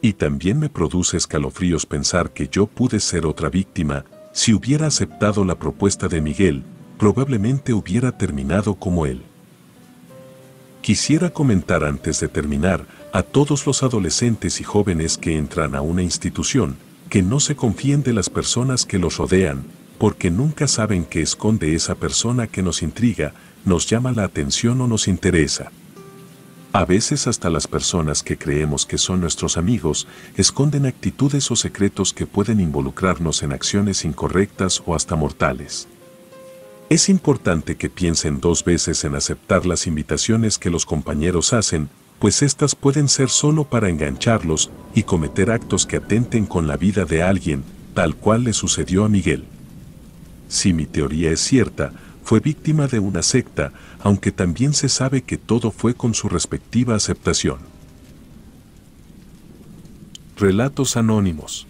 Y también me produce escalofríos pensar que yo pude ser otra víctima, si hubiera aceptado la propuesta de Miguel, probablemente hubiera terminado como él. Quisiera comentar antes de terminar a todos los adolescentes y jóvenes que entran a una institución, que no se confíen de las personas que los rodean, porque nunca saben qué esconde esa persona que nos intriga, nos llama la atención o nos interesa. A veces hasta las personas que creemos que son nuestros amigos esconden actitudes o secretos que pueden involucrarnos en acciones incorrectas o hasta mortales. Es importante que piensen dos veces en aceptar las invitaciones que los compañeros hacen pues estas pueden ser solo para engancharlos y cometer actos que atenten con la vida de alguien, tal cual le sucedió a Miguel. Si mi teoría es cierta, fue víctima de una secta, aunque también se sabe que todo fue con su respectiva aceptación. Relatos Anónimos